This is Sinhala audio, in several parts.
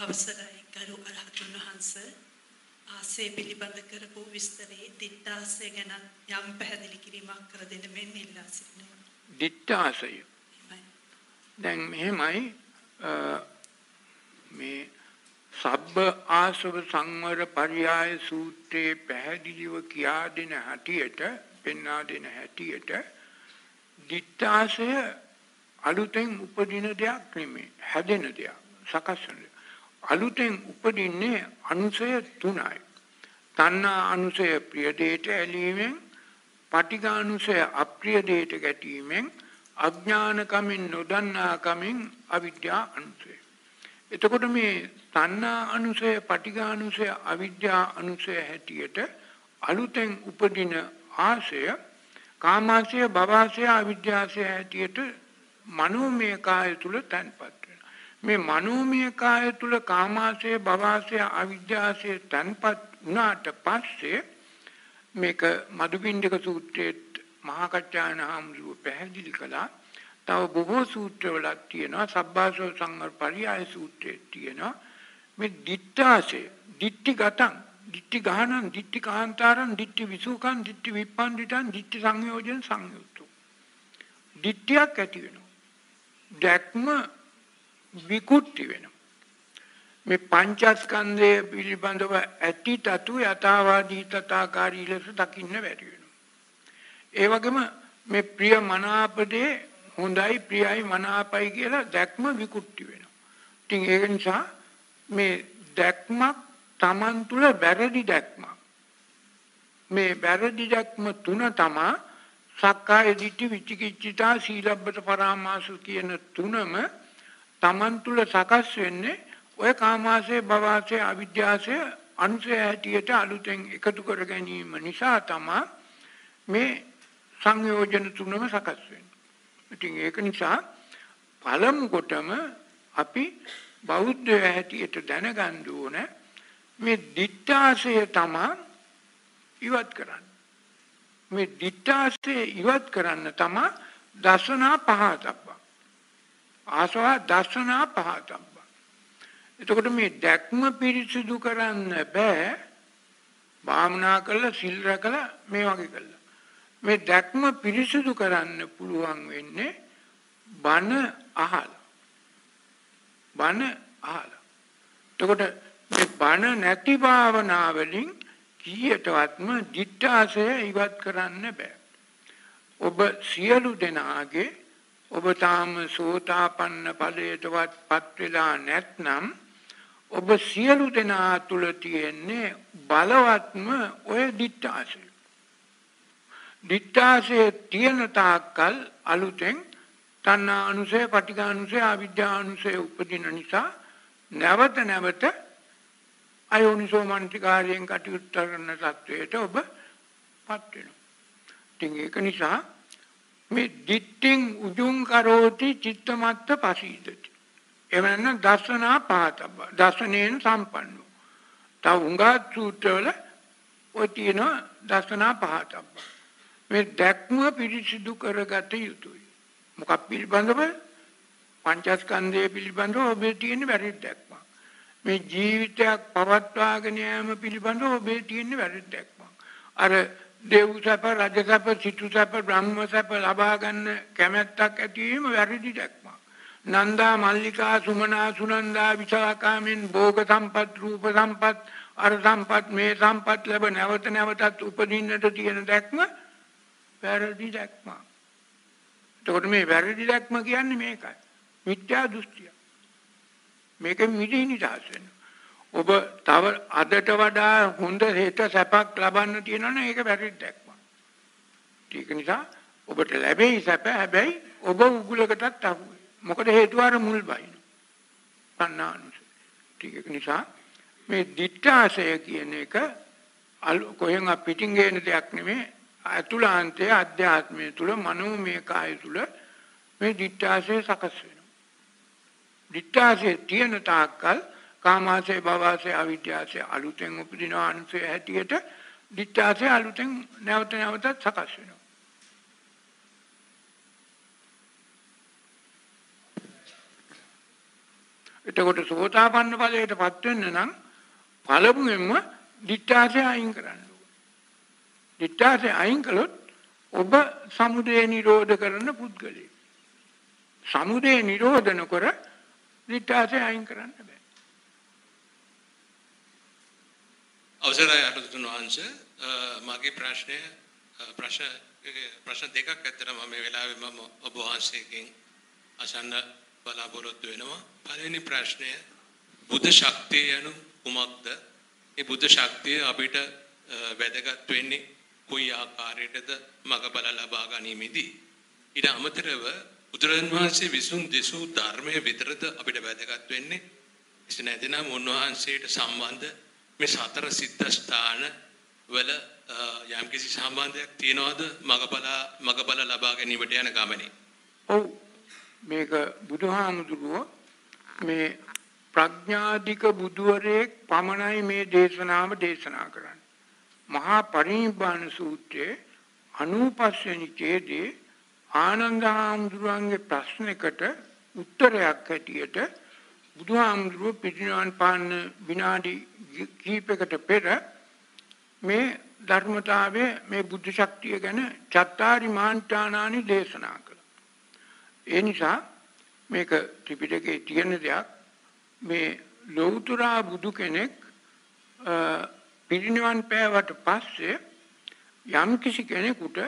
අවසරයි ගරු අරහතුන් වහන්ස ආසේ පිළිබඳ කරපු විස්තරේ දිට්ඨාසය ගැන යම් පැහැදිලි කිරීමක් කර දෙන්න මෙන්න ඉල්ලා සිටිනවා. දිට්ඨාසය. දැන් මෙහෙමයි මේ සබ්බ ආසව සංවර පරියාය සූත්‍රයේ පැහැදිලිව කියා දෙන හැටියට පෙන්වා දෙන හැටියට දිත්තාසය අලුතෙන් උපදින දෙයක් නෙමෙයි හැදෙන දෙයක් සකස් වෙන අලුතෙන් උපදින්නේ අනුසය තුනයි. තණ්හා අනුසය ප්‍රිය දෙයට ඇලීමෙන් පටිඝානුසය අප්‍රිය දෙයට ගැටීමෙන් අඥානකමින් නොදන්නාකමින් අවිද්‍යා අනුසය. එතකොට මේ තණ්හා අනුසය පටිඝානුසය අවිද්‍යා අනුසය හැටියට අලුතෙන් උපදින ආශය කාමාශය භවශය අවිද්‍යාශය හැටියට මනෝමය කාය තුල තන්පත්. මේ මනෝමය කාය තුල කාමාශය භවශය අවිද්‍යාශය තන්පත් වුණාට පස්සේ මේක මදුපිණ්ඩික සූත්‍රයේ මහා කච්චායන හාමුදුරුව පැහැදිලි කළා. තව බොහෝ සූත්‍රවලක් තියෙනවා. සබ්බාසෝ සංවර පරියාය සූත්‍රයේ තියෙනවා. මේ දිත්තාශය දිට්ටි ගතං දිට්ටි ගහනං දිට්ටි කාන්තාරං දිට්ටි විසුකං දිට්ටි විප්පන්දිතං දිට්ටි සංයෝජන සංයුක්තෝ දිට්ටියක් ඇති වෙනවා. දැක්ම විකෘති වෙනවා. මේ පංචස්කන්ධය පිළිබඳව ඇති තතු යථාවාදී තථාකාරී ලෙස දකින්න බැරි වෙනවා. ඒ වගේම මේ ප්‍රිය මනාපදේ හොඳයි ප්‍රියයි මනාපයි කියලා දැක්ම විකෘති වෙනවා. ඉතින් ඒක නිසා මේ දැක්මක් Taman තුල වැරදි දැක්මක්. මේ වැරදි දැක්ම තුන තමා සක්කාය දිට්ඨි විචිකිච්ඡිතා සීලබ්බත පරාමාස කියන තුනම Taman තුල සකස් වෙන්නේ ඔය කාමාශය භවශය අවිද්‍යාශය අනුසය හැටියට අලුතෙන් එකතු කර ගැනීම නිසා තමා මේ සංයෝජන තුනම සකස් වෙන්නේ. ඉතින් ඒක නිසා පළමු කොටම අපි බෞද්ධ හැටියට දැනගන්න ඕනේ මේ දිත්තාශය තමයි ඉවත් කරන්න. මේ දිත්තාශය ඉවත් කරන්න තමයි දර්ශනා පහතබ්බ. ආසවා දර්ශනා පහතබ්බ. එතකොට මේ දැක්ම පිරිසිදු කරන්න බෑ. භාවනා කළා සිල් රැකලා මේ වගේ කළා. මේ දැක්ම පිරිසිදු කරන්න පුළුවන් වෙන්නේ බණ අහලා. බණ අහලා. එතකොට මේ බණ නැති භාවනාවලින් කීයටවත්ම දිත්තාසය ඉවත් කරන්න බෑ. ඔබ සියලු දෙනාගේ ඔබ තාම සෝතාපන්න ඵලයටවත් පත් වෙලා නැත්නම් ඔබ සියලු දෙනා තුල තියෙන්නේ බලවත්ම ඔය දිත්තාසය. දිත්තාසය තියෙන තාක්කල් අලුතෙන් තණ්හා අනුසය, පටිඝ අනුසය, අවිද්‍යා අනුසය උපදින නිසා නැවත නැවත අයෝනිසෝ මනසිකාරයෙන් කටයුතු කරන තත්වයට ඔබ පත් වෙනවා. ඉතින් ඒක නිසා මේ දිට්ඨින් උජුං කරෝති චිත්තමත්ත පසීදති. එවනම් දර්ශනා පාතබ්බ. දර්ශනයෙන් සම්පන්නෝ. තව උංගා සූත්‍රවල ඔය තියෙන දර්ශනා පහතබ්බ. මේ දැක්ම පිරිසිදු කරගත යුතුයි. මොකක් පිළිබඳව පංචස්කන්ධය පිළිබඳව ඔබේ තියෙන වැරදි දැක්ම. මේ ජීවිතයක් පවත්වාගෙන යාම පිළිබඳව ඔබේ තියෙන වැරද්දක් අර දෙව් සැප රජ සැප සිටු සැප බ්‍රහ්ම සැප ලබා ගන්න කැමැත්තක් ඇති වීම වැරදි දැක්මක් නන්දා මල්ලිකා සුමනා සුනන්දා විශාකාමෙන් භෝග සම්පත් රූප සම්පත් අර සම්පත් මේ සම්පත් ලැබ නැවත නැවතත් උපදින්නට තියෙන දැක්ම වැරදි දැක්ම. එතකොට මේ වැරදි දැක්ම කියන්නේ මේකයි. මිත්‍යා දෘෂ්ටිය. මේකෙන් මිදී නිදහස් වෙන්න. ඔබ තව අදට වඩා හොඳ හෙට සැපක් ලබන්න තියෙනවනේ ඒක වැරදි දැක්මක්. ඒක නිසා ඔබට ලැබෙයි සැප හැබැයි ඔබ උගුලකටත් අහුවේ. මොකද හේතුව අර මුල් බයින. පන්නානුස. ඒක නිසා මේ දිත්‍යාසය කියන එක කොහෙන් පිටින් ගේන දෙයක් නෙමෙයි අතුලාන්තයේ අධ්‍යාත්මය තුල මනෝමය කාය තුල මේ දිත්‍යාසය සකස් වෙනවා. දිත්තාසේ තියෙන තාක්කල් කාමාසේ භවසේ අවිද්‍යාසේ අලුතෙන් උපදින අනුසය හැටියට දිත්තාසේ අලුතෙන් නැවත නැවතත් සකස් වෙනවා. එතකොට සෝතාපන්න ඵලයට පත් වෙන්න නම් පළමුවෙන්ම ditthාසය අයින් කරන්න ඕනේ. ditthාසය අයින් කළොත් ඔබ සමුදය නිරෝධ කරන පුද්ගලයෙක්. සමුදය නිරෝධ නොකර ditthාසය අයින් කරන්න බෑ. අවසරයි අනුතුන් වහන්සේ මගේ ප්‍රශ්නය ප්‍රශ්න ප්‍රශ්න දෙකක් ඇත්තට මම මේ වෙලාවේ මම ඔබ වහන්සේගෙන් අසන්න බලාපොරොත්තු වෙනවා. පළවෙනි ප්‍රශ්නය බුද්ධ ශක්තිය යනු කුමක්ද? ඒ බුද්ධ ශක්තිය අපිට වැදගත් වෙන්නේ කොයි ආකාරයකටද මගබල ලබා ගැනීමේදී? ඊට අමතරව බුදුරජාණන් වහන්සේ විසුන් දෙසූ ධර්මයේ විතරද අපිට වැදගත් වෙන්නේ? එසේ නැතිනම් උන්වහන්සේට සම්බන්ධ මේ සතර සිද්ධාස්ථාන වල යම්කිසි සම්බන්ධයක් තියනවද මගබල මගබල ලබා ගැනීමට යන ගමනේ? ඔව් මේක බුදුහාමුදුරුවෝ මේ ප්‍රඥාධික බුදුවරයෙක් පමණයි මේ දේශනාව දේශනා කරන්නේ. මහා පරිනිබ්බාන සූත්‍රයේ 95 වෙනි ඡේදයේ ආනන්ද හාමුදුරුවන්ගේ ප්‍රශ්නයකට උත්තරයක් හැටියට බුදුහාමුදුරුවෝ පිටිනවන් පාන්න විනාඩි කිහිපයකට පෙර මේ ධර්මතාවය මේ බුද්ධ ශක්තිය ගැන චත්තාරි මාන්ඨානානි දේශනා කළා. ඒ නිසා මේක ත්‍රිපිටකයේ තියෙන දෙයක් මේ ලෞතුරා බුදු කෙනෙක් පිරිනිවන් පෑවට පස්සේ යම් කිසි කෙනෙකුට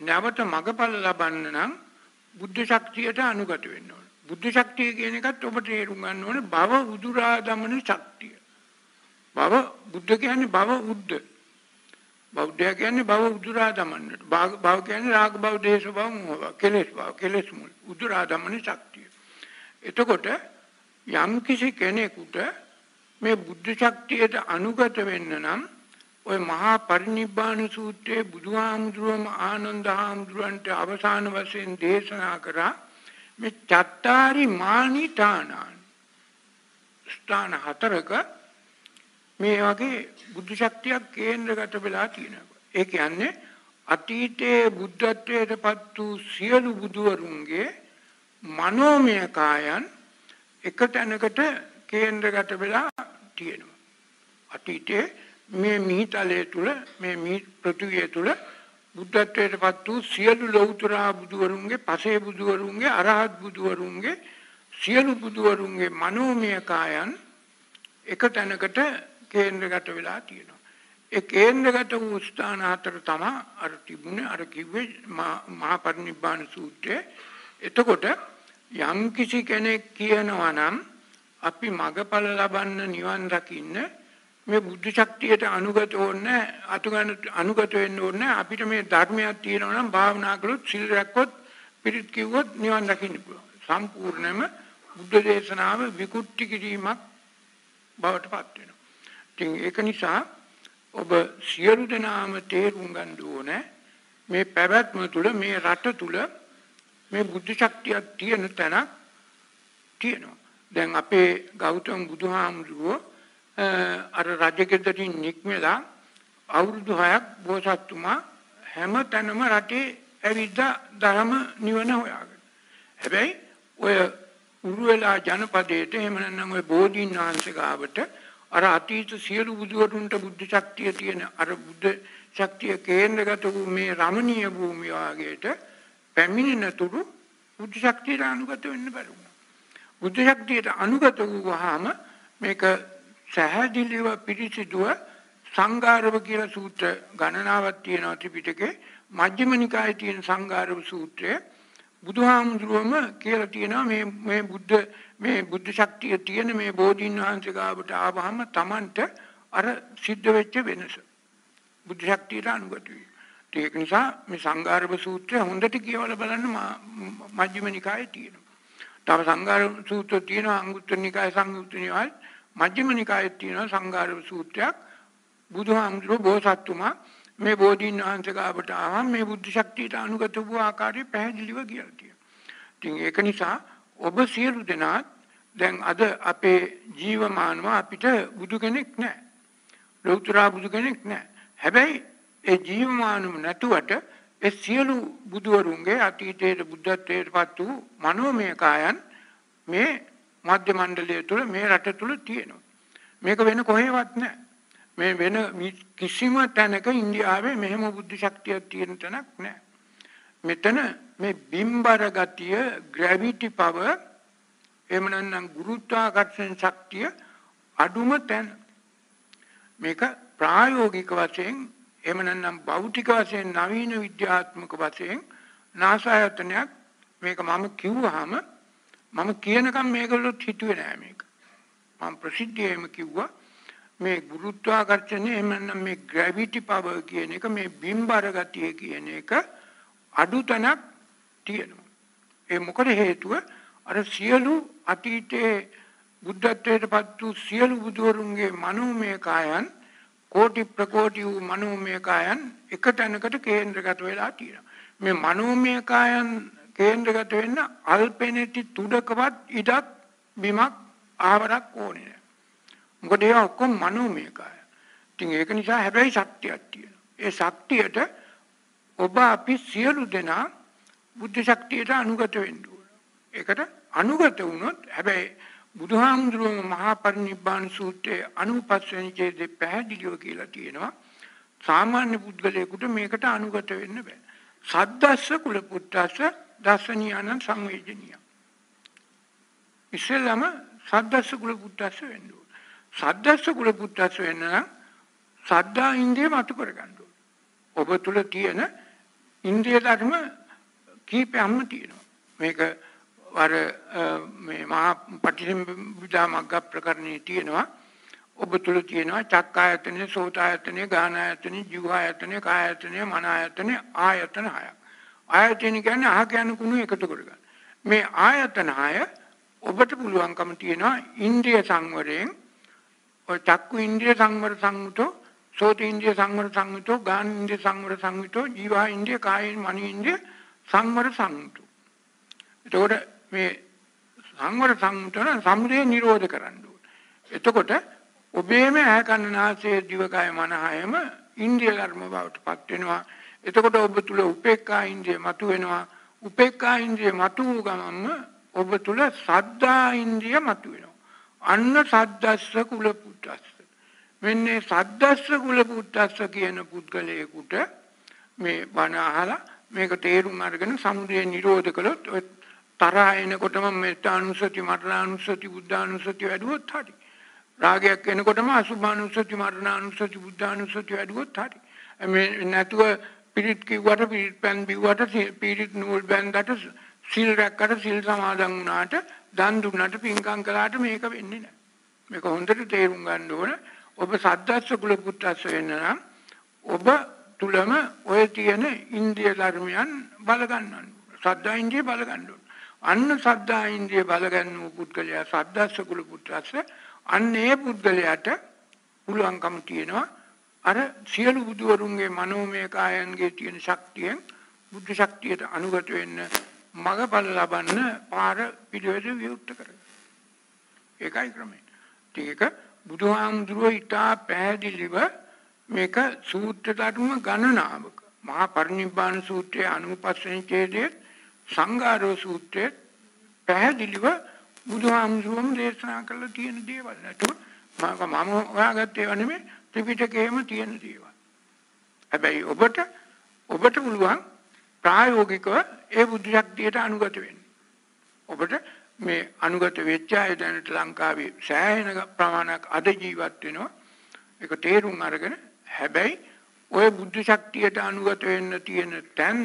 නැවත මගඵල ලබන්න නම් බුද්ධ ශක්තියට අනුගත වෙන්න ඕන. බුද්ධ ශක්තිය කියන එකත් ඔබ තේරුම් ගන්න ඕනේ භව උදුරා දමන ශක්තිය. භව බුද්ධ කියන්නේ භව උද්ද. බෞද්ධය කියන්නේ භව උදුරා දමන්නට. භව කියන්නේ රාග භව, දේශ භව, මොහ භව, කෙලෙස් භව, කෙලෙස් මුල්. උදුරා දමන ශක්තිය. එතකොට යම් කිසි කෙනෙකුට මේ බුද්ධ ශක්තියට අනුගත වෙන්න නම් ওই මහා පරිනිබ්බාන සූත්‍රයේ බුදුහාමුදුරුවම ආනන්ද හාමුදුරන්ට අවසාන වශයෙන් දේශනා කරා මේ චත්තාරි මානිතානාන් ස්ථාන හතරක මේ වගේ බුද්ධ ශක්තියක් කේන්ද්‍රගත වෙලා තියෙනවා. ඒ කියන්නේ අතීතයේ බුද්ධත්වයට පත් වූ සියලු බුදුවරුන්ගේ මනෝමය කායන් එක තැනකට කේන්ද්‍රගත වෙලා තියෙනවා. අතීතයේ මේ මිහිතලයේ තුල මේ මිහි පෘථිවිය තුල බුද්ධත්වයට පත් වූ සියලු ලෞතර බුදුවරුන්ගේ පසේ බුදුවරුන්ගේ අරහත් බුදුවරුන්ගේ සියලු බුදුවරුන්ගේ මනෝමය කායන් එක තැනකට කේන්ද්‍රගත වෙලා තියෙනවා. ඒ කේන්ද්‍රගත වූ ස්ථාන හතර තමයි අර තිබුණේ අර කිව්වේ මහා පරිනිබ්බාන සූත්‍රයේ. එතකොට යම් කිසි කෙනෙක් කියනවා නම් අපි මගඵල ලබන්න නිවන් දකින්න මේ බුද්ධ ශක්තියට අනුගත ඕනේ අතුගන්න අනුගත වෙන්න ඕනේ. අපිට මේ ධර්මයක් තියෙනවා නම් භාවනා කළොත් සිල් රැක්කොත් පිරිත් කිව්වොත් නිවන් දකින්න පුළුවන්. සම්පූර්ණයෙන්ම බුද්ධ දේශනාව විකුට්ටි කිරීමක් බවට පත් වෙනවා. ඉතින් ඒක නිසා ඔබ සියලු දෙනාම තේරුම් ගන්න ඕනේ මේ පැවැත්ම තුළ මේ රට තුළ මේ බුද්ධ ශක්තියක් තියෙන තැනක් තියෙනවා. දැන් අපේ ගෞතම බුදුහාමුදුරුවෝ අර රජගෙදරින් නික්මලා අවුරුදු 6ක් බෝසත්තුමා හැම තැනම රටේ ඇවිද්දා ධර්ම නිවන හොයාගෙන. හැබැයි ඔය උරුවෙලා ජනපදයේට එහෙම නැත්නම් ඔය බෝධීන් වහන්සේ ගාවට අර අතීත සියලු බුදුවරුන්ට බුද්ධ ශක්තිය තියෙන අර බුද්ධ ශක්තිය කේන්ද්‍රගත වූ මේ රමණීය භූමිය වාගේට පැමිණෙන තුරු බුද්ධ ශක්තියට අනුගත වෙන්න බැරි වුණා. බුද්ධ ශක්තියට අනුගත වූවාම මේක සහජිලිව පිරිසිදුව සංඝාරව කියලා සූත්‍ර ගණනාවක් තියෙනවා ත්‍රිපිටකේ මජ්ක්‍ධිම නිකායේ තියෙන සංඝාරව සූත්‍රය බුදුහාමුදුරුවම කියලා තියෙනවා මේ මේ බුද්ධ මේ බුද්ධ ශක්තිය තියෙන මේ බෝධීන් වහන්සේ ගාවට ආවහම Tamanට අර සිද්ධ වෙච්ච වෙනස බුද්ධ ශක්තියට අනුගත වී. ඒක නිසා මේ සංඝාරව සූත්‍රය හොඳට කියවලා බලන්න මජ්ක්‍ධිම නිකායේ තියෙනවා. තව සංඝාර සූත්‍ර තියෙනවා අංගුත්තර නිකායේ සංයුත්ත නිකායේ මජ්ක්‍ධිම නිකායේ තියෙනවා සංඝාරව සූත්‍රයක්. බුදුහාමුදුරුවෝ බෝසත්තුමා මේ බෝධීන් වහන්සේ ගාවට ආවම මේ බුද්ධ ශක්තියට අනුගත වූ ආකාරය පැහැදිලිව කියලා තියෙනවා. ඉතින් ඒක නිසා ඔබ සියලු දෙනාත් දැන් අද අපේ ජීවමානව අපිට බුදු කෙනෙක් නැහැ. ලෞතර බුදු කෙනෙක් නැහැ. හැබැයි ඒ ජීවමානම නැතුවට ඒ සියලු බුදුවරුන්ගේ අතීතයේ බුද්ධත්වයට පත් වූ මනෝමය කායන් මේ මධ්‍ය මණ්ඩලය තුල මේ රට තුල තියෙනවා. මේක වෙන කොහෙවත් නැහැ. මේ වෙන කිසිම තැනක ඉන්දියාවේ මෙහෙම බුද්ධ ශක්තියක් තියෙන තැනක් නැහැ. මෙතන මේ බිම්බර ගතිය ග්‍රැවිටි පවර් එහෙම නැත්නම් ගුරුත්වාකර්ෂණ ශක්තිය අඩුම තැන මේක ප්‍රායෝගික වශයෙන් එහෙම නැත්නම් භෞතික වශයෙන් නවීන විද්‍යාත්මක වශයෙන් නාසායතනයක් මේක මම කිව්වහම මම කියනකම් මේගොල්ලොත් හිතුවේ නෑ මේක. මම ප්‍රසිද්ධියෙම කිව්වා. මේ ගුරුත්වාකර්ෂණය එහෙම නැත්නම් මේ ග්‍රැවිටි පවර් කියන එක මේ බිම්බර ගතිය කියන එක අඩුතනක් තියෙනවා. ඒ මොකද හේතුව? අර සියලු අතීතයේ බුද්ධත්වයට පත් වූ සියලු බුදුවරුන්ගේ මනෝමය කායන් කෝටි ප්‍රකෝටි වූ මනෝමය කායන් එක තැනකට කේන්ද්‍රගත වෙලා තියෙනවා. මේ මනෝමය කායන් කේන්ද්‍රගත වෙන්න අල්පෙනෙති තුඩකවත් ඉඩක් බිමක් ආවරක් ඕනේ නැහැ. මොකද ඒවා ඔක්කොම මනෝමය කාය. ඉතින් ඒක නිසා හැබැයි ශක්තියක් තියෙනවා. ඒ ශක්තියට ඔබ අපි සියලු දෙනා බුද්ධ ශක්තියට අනුගත වෙන්න ඕන. ඒකට අනුගත වුණොත් හැබැයි බුදුහාමුදුරුවෝ මහා පරිනිබ්බාන සූත්‍රයේ 95 වෙනි ඡේදේ පැහැදිලිව කියලා තියෙනවා. සාමාන්‍ය පුද්ගලයෙකුට මේකට අනුගත වෙන්න බෑ. සද්දස්ස කුල පුත්තස්ස දසනියන සංවේදනීය. ඉස්සෙල්ලාම සද්දස්ස කුල පුත්තස්ස වෙන්න ඕන. සද්දස්ස කුල පුත්තස්ස වෙන්න නම් සද්දා ඉන්ද්‍රිය මතු කරගන්න ඕන. ඔබ තුල තියෙන ඉන්ද්‍රිය ධර්ම කීපයක්ම තියෙනවා. මේක අර මේ මහා පටිච්චසමුප්පාද මග්ග ප්‍රකරණයේ තියෙනවා ඔබ තුල තියෙනවා චක්කායතනෙ සෝතායතනෙ ගානායතනෙ ජීවායතනෙ කායයතනෙ මනායතනෙ ආයතන හය ආයතන කියන්නේ අහ කියන කුණු එකතු කරගන්න. මේ ආයතන හය ඔබට පුළුවන්කම තියෙනවා ඉන්ද්‍රිය සංවරයෙන් ඔය චක්කු ඉන්ද්‍රිය සංවර සංයුතෝ සෝත ඉන්ද්‍රිය සංවර සංයුතෝ ගාන ඉන්ද්‍රිය සංවර සංයුතෝ ජීවා ඉන්ද්‍රිය කාය මනි ඉන්ද්‍රිය සංවර සංයුතෝ එතකොට මේ සංවර සංතන සම්මුතිය නිරෝධ කරන්න එතකොට ඔබේම ඇහැ කන නාසය දිවකය මනහයම ඉන්ද්‍රිය ධර්ම බවට පත් වෙනවා. එතකොට ඔබ තුල උපේක්ඛා ඉන්ද්‍රිය මතුවෙනවා. උපේක්ඛා ඉන්ද්‍රිය මතු වූ ගමන්ම ඔබ තුල සද්දා ඉන්ද්‍රිය මතුවෙනවා. අන්න සද්දස්ස කුල පුත්තස්ස. මෙන්නේ සද්දස්ස කුල පුත්තස්ස කියන පුද්ගලයෙකුට මේ බණ අහලා මේක තේරුම් අරගෙන සමුදය නිරෝධ කළොත් තරහ එනකොටම මෙත්තානුස්සති මරණානුස්සති බුද්ධානුස්සති වැඩුවොත් හරි. රාගයක් එනකොටම අසුභානුස්සති මරණානුස්සති බුද්ධානුස්සති වැඩුවොත් හරි. මේ නැතුව පිරිත් කිව්වට පිරිත් පෑන් බිව්වට පිරිත් නූල් බැන්දට සිල් රැක්කට සිල් සමාදන් වුණාට දන් දුන්නට පින්කම් කළාට මේක වෙන්නේ නැහැ. මේක හොඳට තේරුම් ගන්න ඕන. ඔබ සද්දස්ස කුල පුත්තස්ස වෙන්න නම් ඔබ තුලම ඔය තියෙන ඉන්දිය ධර්මයන් බල ගන්නන්න. සද්දා ඉන්දිය බල ගන්න ඕන. අන්න සද්ධා ඉන්ද්‍රිය බලගන්නු පුද්ගලයා සද්දස්ස කුල පුත්‍රස්ස අන්න ඒ පුද්ගලයාට පුළුවන්කම තියෙනවා අර සියලු බුදුවරුන්ගේ මනෝමය කායන්ගේ තියෙන ශක්තියෙන් බුද්ධ ශක්තියට අනුගත වෙන්න මගඵල ලබන්න පාර පිළිවෙල විවෘත කරගන්න. ඒකයි ක්‍රමය. ඒක බුදුහාමුදුරුවෝ ඊටා පැහැදිලිව මේක සූත්‍ර ධර්ම ගණනාවක මහා පරිනිබ්බාන සූත්‍රයේ 95 වෙනි ඡේදයේ සංඝාරෝ සූත්‍රයේ පැහැදිලිව බුදුහාමුදුරුවෝ දේශනා කළ තියෙන දේවල් නේද? මම මම හොයාගත්තේ ඒවා නෙමෙයි ත්‍රිපිටකයේම තියෙන දේවල්. හැබැයි ඔබට ඔබට පුළුවන් ප්‍රායෝගිකව ඒ බුද්ධ ශක්තියට අනුගත වෙන්න. ඔබට මේ අනුගත වෙච්ච අය දැනට ලංකාවේ සෑහෙන ප්‍රමාණයක් අද ජීවත් වෙනවා. ඒක තේරුම් අරගෙන හැබැයි ওই බුද්ධ ශක්තියට අනුගත වෙන්න තියෙන තැන්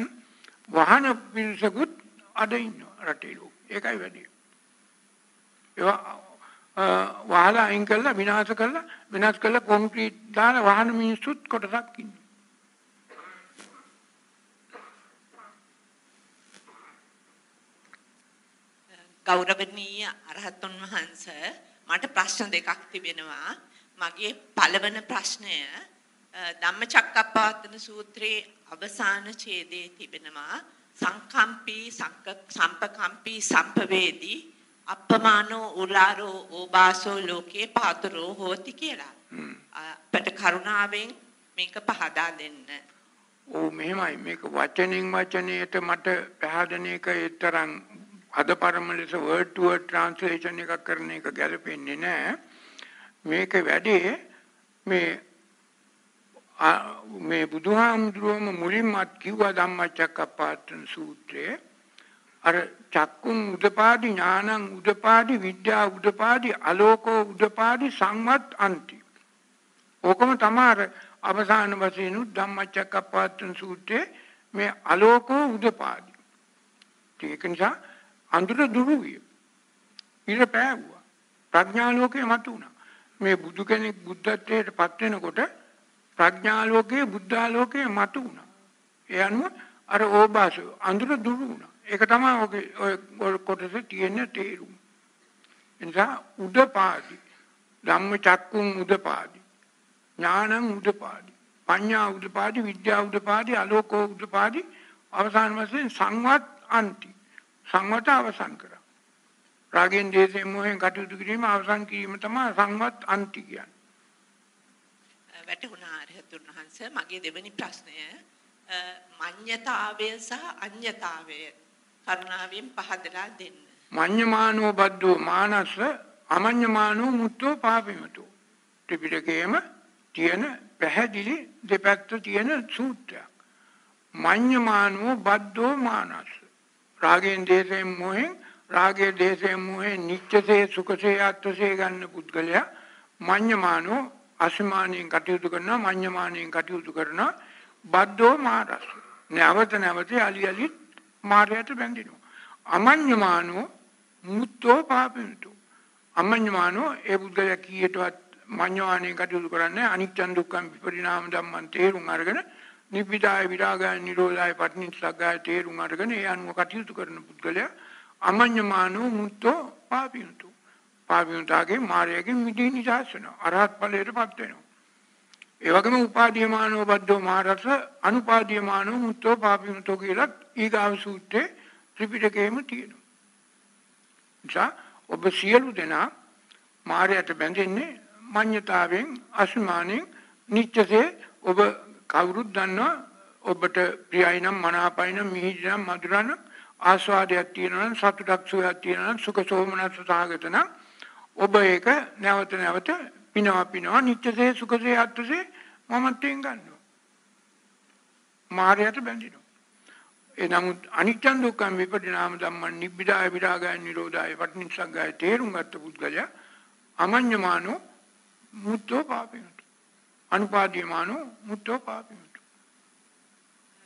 වහන පිරිසකුත් අද ඉන්නවා රටේ ලෝක. ඒකයි වැඩි. ඒවා වහලා අයින් කරලා විනාශ කරලා විනාශ කරලා කොන්ක්‍රීට් දාලා වහන මිනිස්සුත් කොටසක් ඉන්නවා. ගෞරවනීය අරහතුන් වහන්සේ මට ප්‍රශ්න දෙකක් තිබෙනවා. මගේ පළවෙනි ප්‍රශ්නය ධම්මචක්කප්පවත්තන සූත්‍රයේ අවසාන ඡේදයේ තිබෙනවා සංකම්පී සම්පකම්පී සම්පවේදී අපමානෝ උලාරෝ ඕබාසෝ ලෝකේ පාතරෝ හෝති කියලා. අපට කරුණාවෙන් මේක පහදා දෙන්න. ඕ මෙහෙමයි මේක වචනෙන් වචනයට මට පැහැදෙන එක තරම් අද පරම ලෙස word to word translation එකක් කරන එක ගැලපෙන්නේ නැහැ. මේක වැඩේ මේ මේ බුදුහාමුදුරුවම මුලින්මත් කිව්වා ධම්මචක්කප්පවත්තන සූත්‍රයේ අර චක්කුන් උදපාදි ඥානං උදපාදි විද්‍යා උදපාදි ආලෝකෝ උදපාදි සංවත් අන්ති. ඕකම තමයි අවසාන වශයෙන් ධම්මචක්කප්පවත්තන සූත්‍රයේ මේ ආලෝකෝ උදපාදි. ඒක නිසා අඳුර දුරු විය. ඉර පෑවුවා. ප්‍රඥා ලෝකේ මතුණා. මේ බුදු කෙනෙක් බුද්ධත්වයට පත් වෙනකොට ප්‍රඥා ලෝකයේ බුද්ධාලෝකයේ මතුණා. ඒ අනුව අර ඕබාස අඳුර දුරු වුණා. ඒක තමයි ඔගේ ඔය කොටසේ තියෙන තේරුම. එනිසා උදපාදි ධම්ම චක්කුම් උදපාදි ඥානං උදපාදි පඤ්ඤා උදපාදි විද්‍යා උදපාදි ආලෝකෝ උදපාදි අවසාන වශයෙන් සංවත් අන්ති සංවත අවසන් කරා. රාගෙන් දේශයෙන් මොහෙන් කටයුතු කිරීම අවසන් කිරීම තමයි සංවත් අන්ති කියන්නේ. වැටුණා අරහතුන් වහන්සේ මගේ දෙවෙනි ප්‍රශ්නය මඤ්ඤතාවය සහ අඤ්ඤතාවය කරුණාවෙන් පහදලා දෙන්න. මඤ්ඤමානෝ බද්දෝ මානස අමඤ්ඤමානෝ මුත්තෝ පාපිමතෝ. ත්‍රිපිටකයේම තියෙන පැහැදිලි දෙපැත්ත තියෙන සූත්‍රයක්. මඤ්ඤමානෝ බද්දෝ මානස. රාගයෙන් දේශයෙන් මොහෙන් රාගයේ දේශයෙන් මොහෙන් නිච්චසේ සුඛසේ ආත්මසේ ගන්න පුද්ගලයා මඤ්ඤමානෝ අසමානයෙන් කටයුතු කරනවා මඤ්ඤමානයෙන් කටයුතු කරනවා බද්දෝ මාරස් නැවත නැවත අලි අලි මාරයට බැඳිනවා අමඤ්ඤමානෝ මුත්තෝ පාපින්තු අමඤ්ඤමානෝ ඒ බුද්ධය කීයටවත් මඤ්ඤමානයෙන් කටයුතු කරන්නේ අනිත්‍ය දුක්ඛම් විපරිණාම ධම්මං තේරුම් අරගෙන නිබ්බිදාය විරාගය නිරෝධය පටිනිස්සග්ගය තේරුම් අරගෙන ඒ අනුව කටයුතු කරන පුද්ගලයා අමඤ්ඤමානෝ මුත්තෝ පාපින්තු පාපියුන්ටාගේ මායයෙන් මිදී නිදහස් වෙනවා. අරහත් ඵලයටපත් වෙනවා. ඒ වගේම උපාදීයමානෝ බද්දෝ මහරස අනුපාදීයමානෝ මුත්තෝ පාපියුන්තෝ කියලා ඊගාව සූත්‍රයේ ත්‍රිපිටකයේම තියෙනවා. නිසා ඔබ සියලු දෙනා මායයට බැඳෙන්නේ මඤ්ඤතාවෙන් අසුමානෙන් නිච්චසේ ඔබ කවුරුත් දන්නවා ඔබට ප්‍රියයි නම් මනාපයි නම් මිහිරි නම් මధుර නම් ආස්වාදයක් තියෙනවා නම් සතුටක් සුවයක් තියෙනවා නම් සුඛ සෝමනස්ස සහගත නම් ඔබ ඒක නැවත නැවත පිනවා පිනවා නිත්‍යසේ සුඛසේ අත්සේ මමත්වයෙන් ගන්නවා. මායයට බැඳිනවා. ඒ නමුත් අනිත්‍ය දුක්ඛම් විපරිණාම ධම්මං නිබ්බිදාය විරාගය නිරෝධය පටිනිස්සග්ගය තේරුම් ගත්ත පුද්ගලයා අමඤ්ඤමානෝ මුත්තෝ පාපිනතු. අනුපාදීයමානෝ මුත්තෝ පාපිනතු.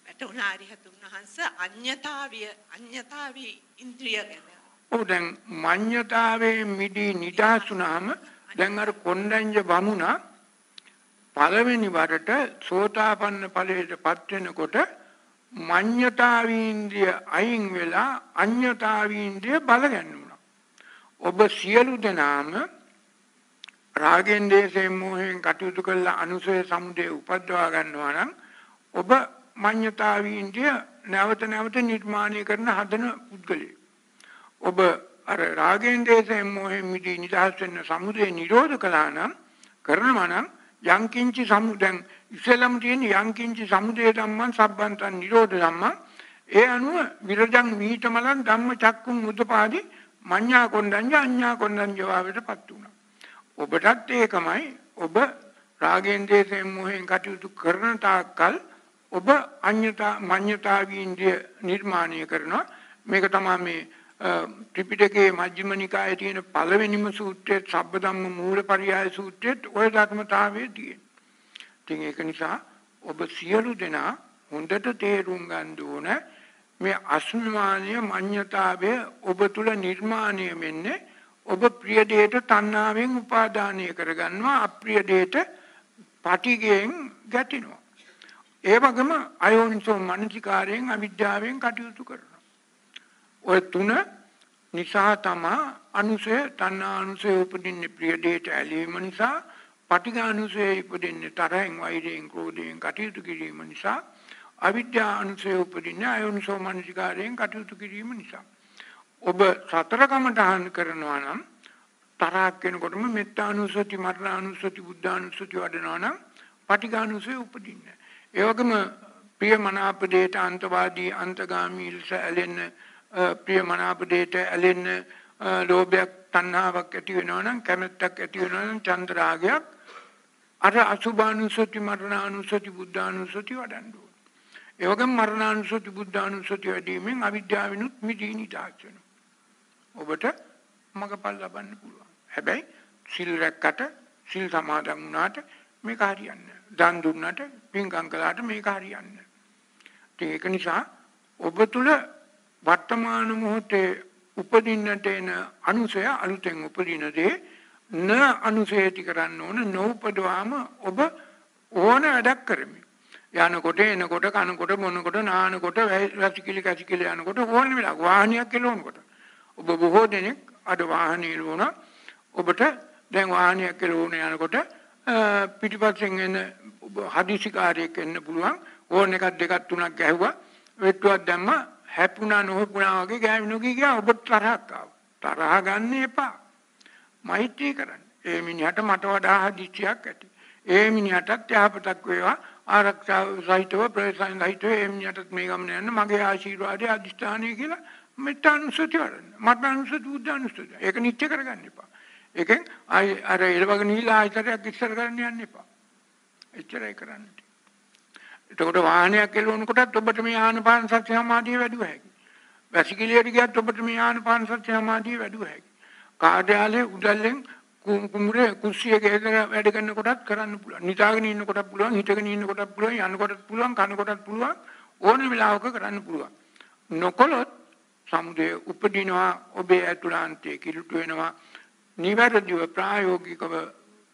වැටුණාරි හතුන් වහන්සේ අඤ්‍යතාවිය අඤ්‍යතාවී ඉන්ද්‍රිය ගැන ඔව් දැන් මඤ්ඤතාවයේ මිදී නිදාසුනාම දැන් අර කොණ්ඩඤ්ඤ බමුණා පළවෙනි වරට සෝතාපන්න ඵලයටපත් වෙනකොට මඤ්ඤතාවීන්ද්‍රිය අයින් වෙලා අඤ්ඤතාවීන්ද්‍රිය බල ගන්නවා. ඔබ සියලු දෙනාම රාගෙන් දේශයෙන් මොහෙන් කටයුතු කළ අනුසය සමුදය උපද්දවා ගන්නවා නම් ඔබ මඤ්ඤතාවීන්ද්‍රිය නැවත නැවත නිර්මාණය කරන හදන පුද්ගලයෙක්. ඔබ අර රාගෙන් දේශයෙන් මොහෙන් මිදී නිදහස් වෙන්න සමුදේ නිරෝධ කළා නම් කරනවා නම් යංකින්චි සමුදෙන් ඉස්සෙල්ලම තියෙන යංකින්චි සමුදේ ධම්මං සබ්බන්තං නිරෝධ ධම්මං ඒ අනුව විරජං විහිතමලං ධම්ම චක්කුම් මුදපාදි මඤ්ඤා කොණ්ඩඤ්ඤ අඤ්ඤා කොණ්ඩඤ්ඤ වාවයටපත් වුණා. ඔබටත් ඒකමයි ඔබ රාගෙන් දේශයෙන් මොහෙන් කටයුතු කරන තාක්කල් ඔබ අඤ්ඤතා මඤ්ඤතාවීන්ද්‍රිය නිර්මාණය කරනවා. මේක තමයි මේ ත්‍රිපිටකයේ මජ්ක්‍ධිම නිකායේ තියෙන පළවෙනිම සූත්‍රයේ සබ්බධම්ම මූලපරියාය සූත්‍රයේ ওই ධර්මතාවයේ තියෙන. ඉතින් ඒක නිසා ඔබ සියලු දෙනා හොඳට තේරුම් ගන්න ඕන මේ අස්මිමානීය මඤ්ඤතාවය ඔබ තුල නිර්මාණය වෙන්නේ ඔබ ප්‍රිය දෙයට තණ්හාවෙන් උපාදානය කරගන්නවා අප්‍රිය දෙයට පටිගයෙන් ගැටෙනවා. ඒ වගේම අයෝනිසෝ මනසිකාරයෙන් අවිද්‍යාවෙන් කටයුතු කරනවා. ඔය තුන නිසා තමා අනුසය තණ්හානුසය උපදින්නේ ප්‍රිය දෙයට ඇලීම නිසා පටිඝානුසය උපදින්නේ තරහෙන් වෛරයෙන් ක්‍රෝධයෙන් කටයුතු කිරීම නිසා අවිද්‍යා අනුසය උපදින්නේ අයෝනිසෝ මනසිකාරයෙන් කටයුතු කිරීම නිසා. ඔබ සතරකමටහන් කරනවා නම් තරහක් වෙනකොටම මෙත්තානුසති මරණානුසති බුද්ධානුසති වඩනවා නම් පටිඝානුසය උපදින්නේ. ඒ වගේම ප්‍රියමනාප දෙයට අන්තවාදී අන්තගාමී ලෙස ඇලෙන්න ප්‍රිය මනාප දෙයට ඇලෙන්න ලෝභයක් තණ්හාවක් ඇති වෙනවා නම් කැමැත්තක් ඇති වෙනවා නම් චන්ද රාගයක් අර අසුභානුසති මරණානුසති බුද්ධානුසති වඩන්න ඕන. ඒ වගේම මරණානුසති බුද්ධානුසති වැඩිමෙන් අවිද්‍යාවිනුත් මිදී නිදහස් වෙනවා. ඔබට මගපල් ලබන්න පුළුවන්. හැබැයි සිල් රැක්කට සිල් සමාදන් වුණාට මේක හරියන්නේ දන් දුන්නට පින්කම් කළාට මේක හරියන්නේ ඒක නිසා ඔබ තුල වර්තමාන මොහොතේ උපදින්නට එන අනුසය අලුතෙන් උපදින දේ න අනුසයටි කරන්න ඕන නොඋපදවාම ඔබ ඕන වැඩක් කරමි. යනකොට එනකොට කනකොට බොනකොට නානකොට වැසිකිලි කැසිකිලි යනකොට ඕන වෙලාවක වාහනයක් එළවනකොට ඔබ බොහෝ දෙනෙක් අද වාහනේ එළවන ඔබට දැන් වාහනයක් එළවන යනකොට පිටිපස්සෙන් එන හදිසිකාරයෙක් එන්න පුළුවන්. ඕන එකක් දෙකක් තුනක් ගැහුවා. වෙට්ටුවක් දැම්ම. හැපුණා නොහැපුණා වගේ ගෑවිනෝකී ගියා. ඔබ තරහක් ආවා. තරහ ගන්න එපා. මෛත්‍රී කරන්න. ඒ මිනිහට මට වඩා හදිසියක් ඇති. ඒ මිනිහටත් යහපතක් වේවා. ආරක්ෂාව සහිතව ප්‍රේසයන් සහිතව ඒ මිනිහටත් මේ ගමන යන්න මගේ ආශිර්වාදය අදිස්ථානය කියලා මෙත්තානුසති වඩන්න. මට අනුසති බුද්ධ අනුසති. ඒක නිත්‍ය කරගන්න එපා. ඒකෙන් අර එළවගෙන ඉලා ආයතරයක් ඉස්සර කරන්න යන්න එපා. එච්චරයි කරන්නේ. එතකොට වාහනයක් එළවනකොටත් ඔබට මේ ආනපාන සති සමාධිය වැඩිව හැකියි. වැසිකිළියට ගියත් ඔබට මේ ආනපාන සති සමාධිය වැඩිව හැකියි. කාර්යාලයේ උදැල්ලෙන් කුඹුරේ කුස්සියක වැඩ කරනකොටත් කරන්න පුළුවන්. නිදාගෙන ඉන්නකොටත් පුළුවන්, හිටගෙන ඉන්නකොටත් පුළුවන්, යනකොටත් පුළුවන්, කනකොටත් පුළුවන්, ඕන වෙලාවක කරන්න පුළුවන්. නොකොලොත් සමුදේ උපදිනවා ඔබේ ඇතුළාන්තයේ කිලුට වෙනවා. නිවැරදිව ප්‍රායෝගිකව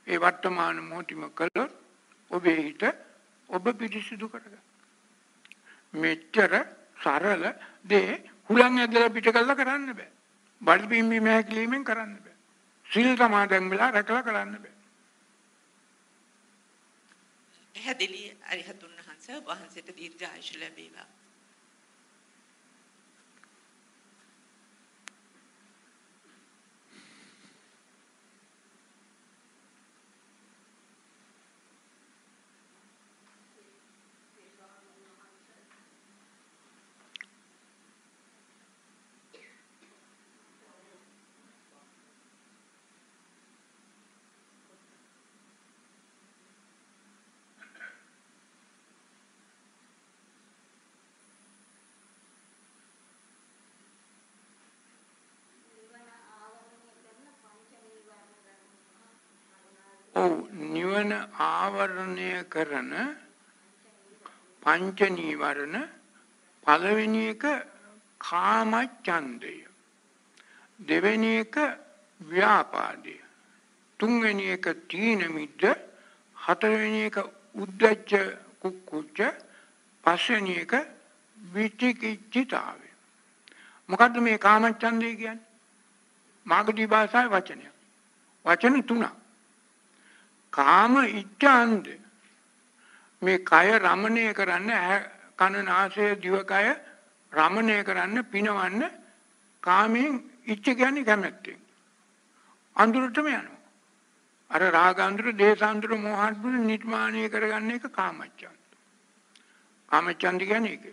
ඒ වර්තමාන මොහොතම කළොත් ඔබේ හිත ඔබ පිරිසිදු කරගන්න. මෙච්චර සරල දේ හුලං ඇදලා පිට කළා කරන්න බෑ. බඩ පිම්බි මහැකිලිමෙන් කරන්න බෑ. සිල් සමාදන් වෙලා රැකලා කරන්න බෑ. පැහැදිලි අරිහතුන් වහන්සේ වහන්සේට දීර්ඝායුෂ ලැබේවා. නිවන ආවරණය කරන පංච නීවරණ පළවෙනි එක කාමච්ඡන්දය. දෙවෙනි එක ව්‍යාපාදය. තුන්වෙනි එක තීන මිද්ද. හතරවෙනි එක උද්දච්ච කුක්කුච්ච. පස්වෙනි එක විචිකිච්ඡිතාවය. මොකද්ද මේ කාමච්ඡන්දය කියන්නේ? මාගදී භාෂාවේ වචනයක් වචන තුනක්. කාම ඉච්ඡාන්ද? මේ කය රමණය කරන්න කන නාසය දිවකය රමණය කරන්න පිනවන්න කාමයෙන් ඉච්ඡ කියන්නේ කැමැත්තෙන්. අඳුරටම යනවා. අර රාග අඳුර දේශ අඳුර මෝහ අඳුර නිර්මාණය කරගන්න එක කාමච්ඡන්ද. කාමච්ඡන්ද කියන්නේ ඒක.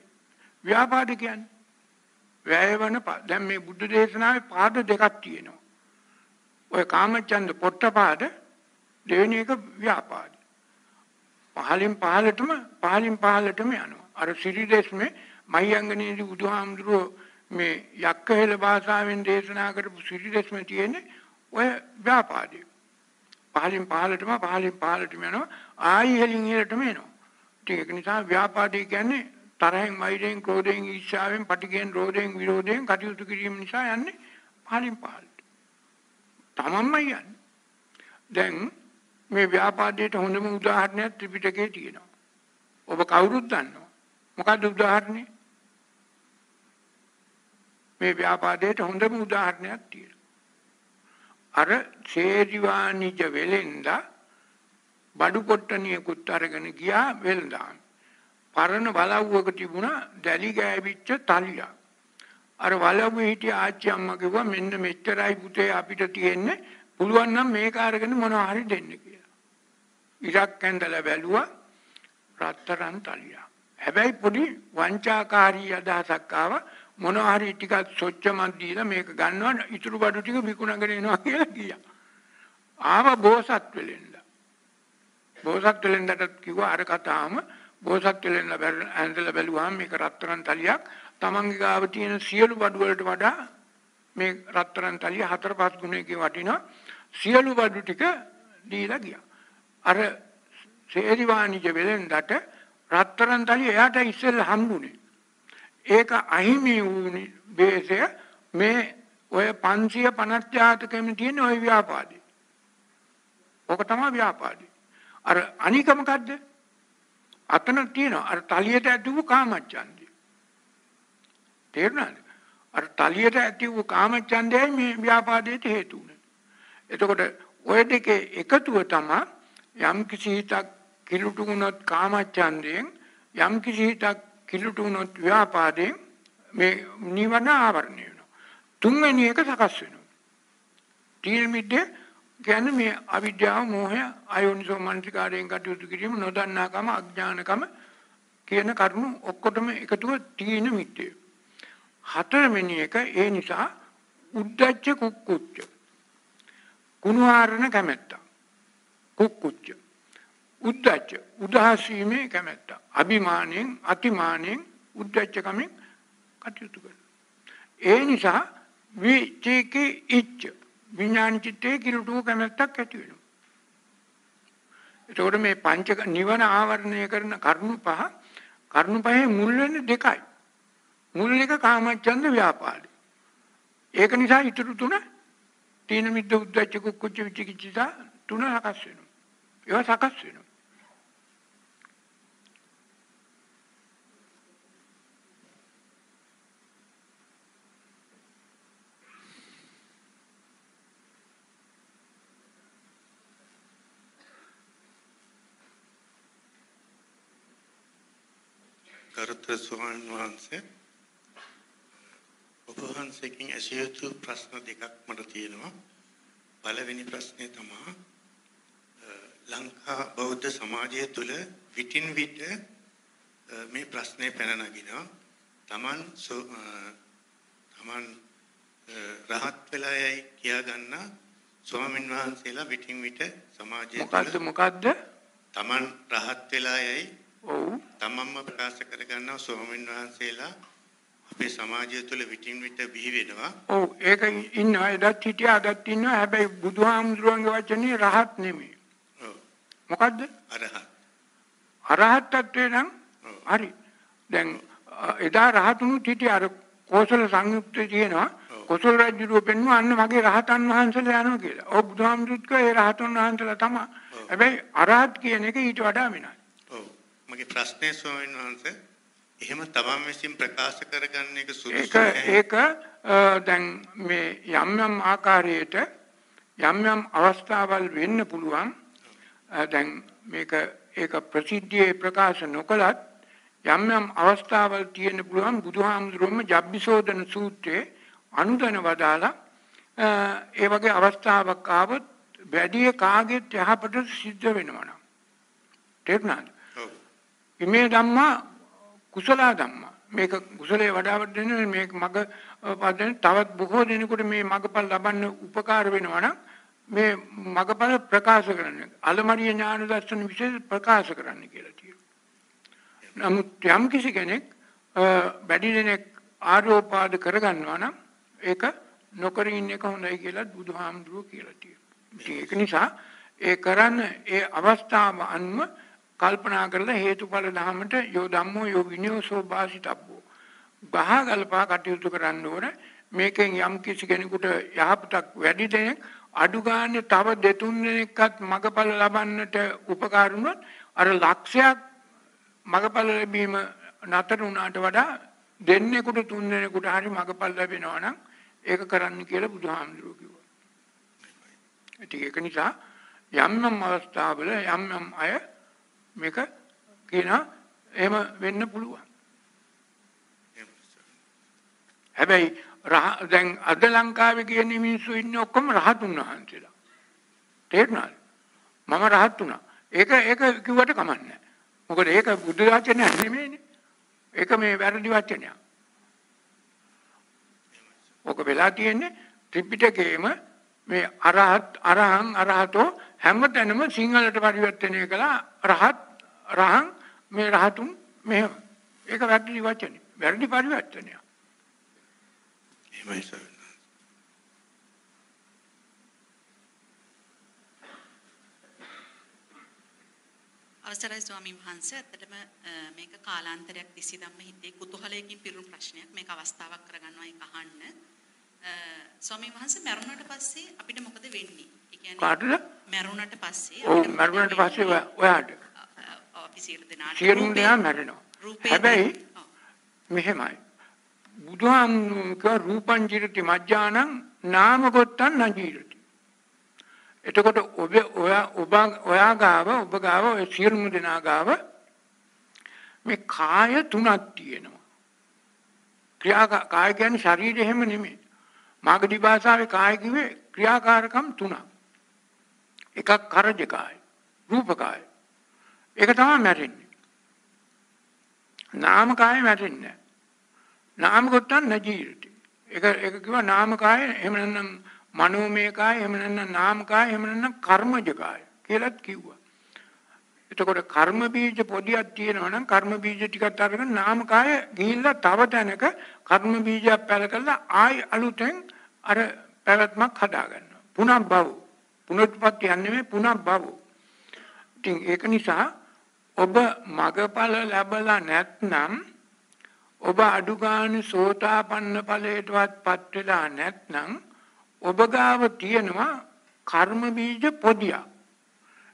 ව්‍යාපාද කියන්නේ. වැයවන දැන් මේ බුද්ධ දේශනාවේ පාද දෙකක් තියෙනවා. ඔය කාමච්ඡන්ද පොට්ටපාද දෙවෙනි එක ව්‍යාපාද. පහලින් පහලටම පහලින් පහලටම යනවා. අර සිරිදෙස්මේ මහියංගනේදී බුදුහාමුදුරුවෝ මේ යක්කහෙල භාෂාවෙන් දේශනා කරපු සිරිදෙස්මේ තියෙන්නේ ඔය ව්‍යාපාදේ. පහලින් පහලටම පහලින් පහලටම යනවා. ආයි හෙලින් හෙලටම එනවා. ඒක නිසා ව්‍යාපාදේ කියන්නේ තරහෙන් වෛරයෙන් ක්‍රෝධයෙන් ඊර්ෂ්‍යාවෙන් පටිඝයෙන් රෝධයෙන් විරෝධයෙන් කටයුතු කිරීම නිසා යන්නේ පහලින් පහලට. තමන්මයි යන්නේ. දැන් මේ ව්‍යාපාදයට හොඳම උදාහරණයක් ත්‍රිපිටකයේ තියෙනවා. ඔබ කවුරුත් දන්නවා. මොකක්ද උදාහරණේ? මේ ව්‍යාපාදයට හොඳම උදාහරණයක් තියෙනවා. අර ශේරිවානිජ වෙලෙන්දා බඩු කොට්ටනියකුත් අරගෙන ගියා වෙලඳාන්. පරණ වලව්වක තිබුණා දැලි ගෑවිච්ච තලියක්. අර වලව්වේ හිටිය ආච්චි අම්මා කිව්වා මෙන්න මෙච්චරයි පුතේ අපිට තියෙන්නේ පුළුවන් නම් මේක අරගෙන මොනවා හරි දෙන්න කියලා. ඉරක් ඇඳලා බැලුවා රත්තරන් තලියක්. හැබැයි පොඩි වංචාකාරී අදහසක් ආවා මොනවා හරි ටිකක් සොච්චමක් දීලා මේක ගන්නවා ඉතුරු බඩු ටික විකුණගෙන එනවා කියලා කියා. ආව බෝසත් වෙලෙන්ද. බෝසත් වෙලෙන්දට කිව්වා අර කතාවම බෝසත් වෙලෙන්ද ඇඳලා බැලුවාම මේක රත්තරන් තලියක් තමන්ගේ ගාව තියෙන සියලු බඩු වලට වඩා මේ රත්තරන් තලිය හතර පහ ගුණයකින් වටිනවා සියලු බඩු ටික දීලා ගියා. අර සේරි වාණිජ වෙලෙන්දට රත්තරන් තලිය එයාට ඉස්සෙල්ලා හම්බුනේ. ඒක අහිමි වූ බේසය මේ ඔය 550 ජාතකෙම තියෙන ওই ව්‍යාපාදේ. ඕක තමයි ව්‍යාපාදේ. අර අනික මොකද්ද? අතන තියෙනවා අර තලියට ඇති වූ කාමච්ඡන්දය. තේරුණාද? අර තලියට ඇති වූ කාමච්ඡන්දයයි මේ ව්‍යාපාදයට හේතු වුනේ. එතකොට ඔය දෙකේ එකතුව තමයි යම් කිසි හිතක් කිලුටු වුණොත් කාමච්ඡන්දයෙන් යම් කිසි හිතක් කිලුටු වුණොත් ව්‍යාපාදයෙන් මේ නිවන ආවරණය වෙනවා. තුන්වෙනි එක සකස් වෙනවා. තීන මිද්දේ කියන්නේ මේ අවිද්‍යාව මෝහය අයෝනිසෝ මනසිකාරයෙන් කටයුතු කිරීම නොදන්නාකම අඥානකම කියන කරුණු ඔක්කොටම එකතුව තීන මිද්දේ. හතරවෙනි එක ඒ නිසා උද්දච්ච කුක්කුච්ච කුණුහාරණ කැමැත්ත කුක්කුච්ච. උද්දච්ච. උදාසීමේ කැමැත්ත. අභිමාණයෙන් අතිමාණයෙන් උද්දච්චකමෙන් කටයුතු කරනවා. ඒ නිසා විචේකේ ඉච්ඡ විඥාන චිත්තේ කිලුටු කැමැත්තක් ඇති වෙනවා. එතකොට මේ පංච නිවන ආවරණය කරන කරුණු පහ කරුණු පහේ මුල් වෙන්නේ දෙකයි. මුල් එක කාමච්ඡන්ද ව්‍යාපාරය. ඒක නිසා ඊටු තුන තීන මිද්ද උද්දච්ච කුච්ච විචිකිච්ඡා තුන සකස් වෙනවා. ඒවා සකස් වෙනවා. ගරුතර ස්වාමීන් වහන්සේ ඔබ වහන්සේකින් ඇසිය යුතු ප්‍රශ්න දෙකක් මට තියෙනවා. පළවෙනි ප්‍රශ්නේ තමයි ලංකා බෞද්ධ සමාජය තුළ විටින් විට මේ ප්‍රශ්නේ පැන නගිනවා. Taman Taman රහත් වෙලා යයි කියා ගන්න ස්වාමීන් වහන්සේලා විටින් විට සමාජය මොකද්ද මොකද්ද? Taman රහත් වෙලා යයි ඔව් තමන්ම ප්‍රකාශ කර ගන්නවා ස්වාමීන් වහන්සේලා අපේ සමාජය තුළ විටින් විට බිහි වෙනවා. ඔව් ඒක ඉන්නවා එදත් හිටියා අදත් ඉන්නවා හැබැයි බුදුහාමුදුරුවන්ගේ වචනේ රහත් නෙමෙයි. මොකද්ද? අරහත්. අරහත් තත්වේ නම් හරි. දැන් එදා රහතුනුත් හිටියා අර කෝසල සංයුක්තේ තියෙනවා. කොසල් රජුරුව පෙන්වුවා අන්න මගේ රහතන් වහන්සේලා යනවා කියලා. ඔව් බුදුහාමුදුරුත් කිව්වා ඒ රහතන් වහන්සේලා තමයි. හැබැයි අරහත් කියන එක ඊට වඩා වෙනයි. ඔව්. මගේ ප්‍රශ්නේ ස්වාමීන් වහන්සේ එහෙම තමන් විසින් ප්‍රකාශ කරගන්න එක සුදුසු. ඒක දැන් මේ යම් යම් ආකාරයට යම් යම් අවස්ථාවල් වෙන්න පුළුවන් දැන් මේක ඒක ප්‍රසිද්ධියේ ප්‍රකාශ නොකලත් යම් යම් අවස්ථාවල් තියෙන්න පුළුවන් බුදුහාමුදුරුවෝම ජබ්බිසෝදන සූත්‍රයේ අනුදන වදාලා ඒ වගේ අවස්ථාවක් ආවොත් වැඩි කාගෙත් යහපත සිද්ධ වෙනවා නම් තේරුණාද? ඔව්. ඉමේ ධම්මා කුසල ධම්මා මේක කුසලයේ වඩාවට දෙන මේක මග පදෙන් තවත් බොහෝ දෙනෙකුට මේ මගපල් ලබන්න උපකාර වෙනවා නම් මේ මගපල ප්‍රකාශ කරන්න අලමරිය ඥාන දර්ශන විශේෂ ප්‍රකාශ කරන්න කියලා තියෙනවා. නමුත් යම් කිසි කෙනෙක් වැඩි දෙනෙක් ආරෝපාද කරගන්නවා නම් ඒක නොකර ඉන්න එක හොඳයි කියලා බුදුහාමුදුරුවෝ කියලා තියෙනවා. ඒක නිසා ඒ කරන්න ඒ අවස්ථාව අනුව කල්පනා කරලා හේතුඵල ධහමට යෝ ධම්මෝ යෝ විනෝසෝ වාසිතබ්බෝ ගහගල්පා කටයුතු කරන්න ඕන මේකෙන් යම් කිසි කෙනෙකුට යහපතක් වැඩි දෙනෙක් අඩු ගානේ තව දෙතුන් දෙනෙක්වත් මගපල ලබන්නට උපකාර වුණොත් අර ලක්ෂයක් මගපල ලැබීම නතර වුණාට වඩා දෙන්නෙකුට තුන් දෙනෙකුට හරි මගපල ලැබෙනවා නම් ඒක කරන්න කියලා බුදුහාමුදුරුවෝ කිව්වා. ඒක නිසා යම් යම් අවස්ථාවල යම් යම් අය මේක කියනවා එහෙම වෙන්න පුළුවන්. හැබැයි දැන් අද ලංකාවේ කියන මිනිස්සු ඉන්නේ ඔක්කොම රහතුන් වහන්සේලා. තේරුණාද? මම රහත් වුණා. ඒක ඒක කිව්වට කමන්නේ මොකද ඒක බුදු වචනයක් නෙමෙයිනේ. ඒක මේ වැරදි වචනයක්. ඕක වෙලා තියෙන්නේ ත්‍රිපිටකයේම මේ අරහත් අරහං අරහතෝ හැමතැනම සිංහලට පරිවර්තනය කළා රහත් රහං මේ රහතුන් මෙහෙම. ඒක වැරදි වචනේ. වැරදි පරිවර්තනයක්. එහෙමයි ස්වාමීන්. අවසරයි ස්වාමීන් වහන්සේ ඇත්තටම මේක කාලාන්තරයක් තිස්සේ ධම්ම හිතේ කුතුහලයකින් පිරුණු ප්‍රශ්නයක් මේක අවස්ථාවක් කරගන්නවා ඒක අහන්න ස්වාමීන් වහන්සේ මරුණට පස්සේ අපිට මොකද වෙන්නේ ඒ කියන්නේ කාටද? මරුණට පස්සේ ඔව් මරුණට පස්සේ ඔයාට අපි සියලු දෙනාට සියලුම රූපේ- දෙනා මැරෙනවා. හැබැයි. මෙහෙමයි. බුදුහාමුදුරුවෝ කිව්වා රූපං ජීරති මජ්ජානං නාම ගොත්තං නජීරති. එතකොට ඔබ ඔයා ඔබ ඔයා ගාව ඔබ ගාව ඔය සියලුම දෙනා ගාව මේ කාය තුනක් තියෙනවා. ක්‍රියා කාය කියන්නේ ශරීරය හැම නෙමෙයි. මාගදී භාෂාවේ කාය කිව්වේ ක්‍රියාකාරකම් තුනක්. එකක් කරජ කාය, රූප කාය. ඒක තමයි මැරෙන්නේ. නාම කාය මැරෙන්නේ නැහැ. නාම ගොත්තන් නජීරති. ඒක ඒක කිව්වා නාම කාය එහෙම නැත්නම් මනෝමය කාය එහෙම නැත්නම් නාම කාය එහෙම නැත්නම් කර්මජ කාය කියලාත් කිව්වා. එතකොට කර්ම බීජ පොඩියක් තියෙනවා නම් කර්ම බීජ ටිකක් අරගෙන නාම කාය ගිහිල්ලා තව තැනක කර්ම බීජයක් පැල කරලා ආයි අලුතෙන් අර පැවැත්මක් හදා ගන්නවා. පුනක් භව. පුනරුත්පත්ති යන්නේ පුනක් භව. ඉතින් ඒක නිසා ඔබ මගඵල ලැබලා නැත්නම් ඔබ අඩු ගන්න සෝතාපන්න ඵලයටවත් පත් වෙලා නැත්නම් ඔබ ගාව තියෙනවා කර්ම බීජ පොදියක්.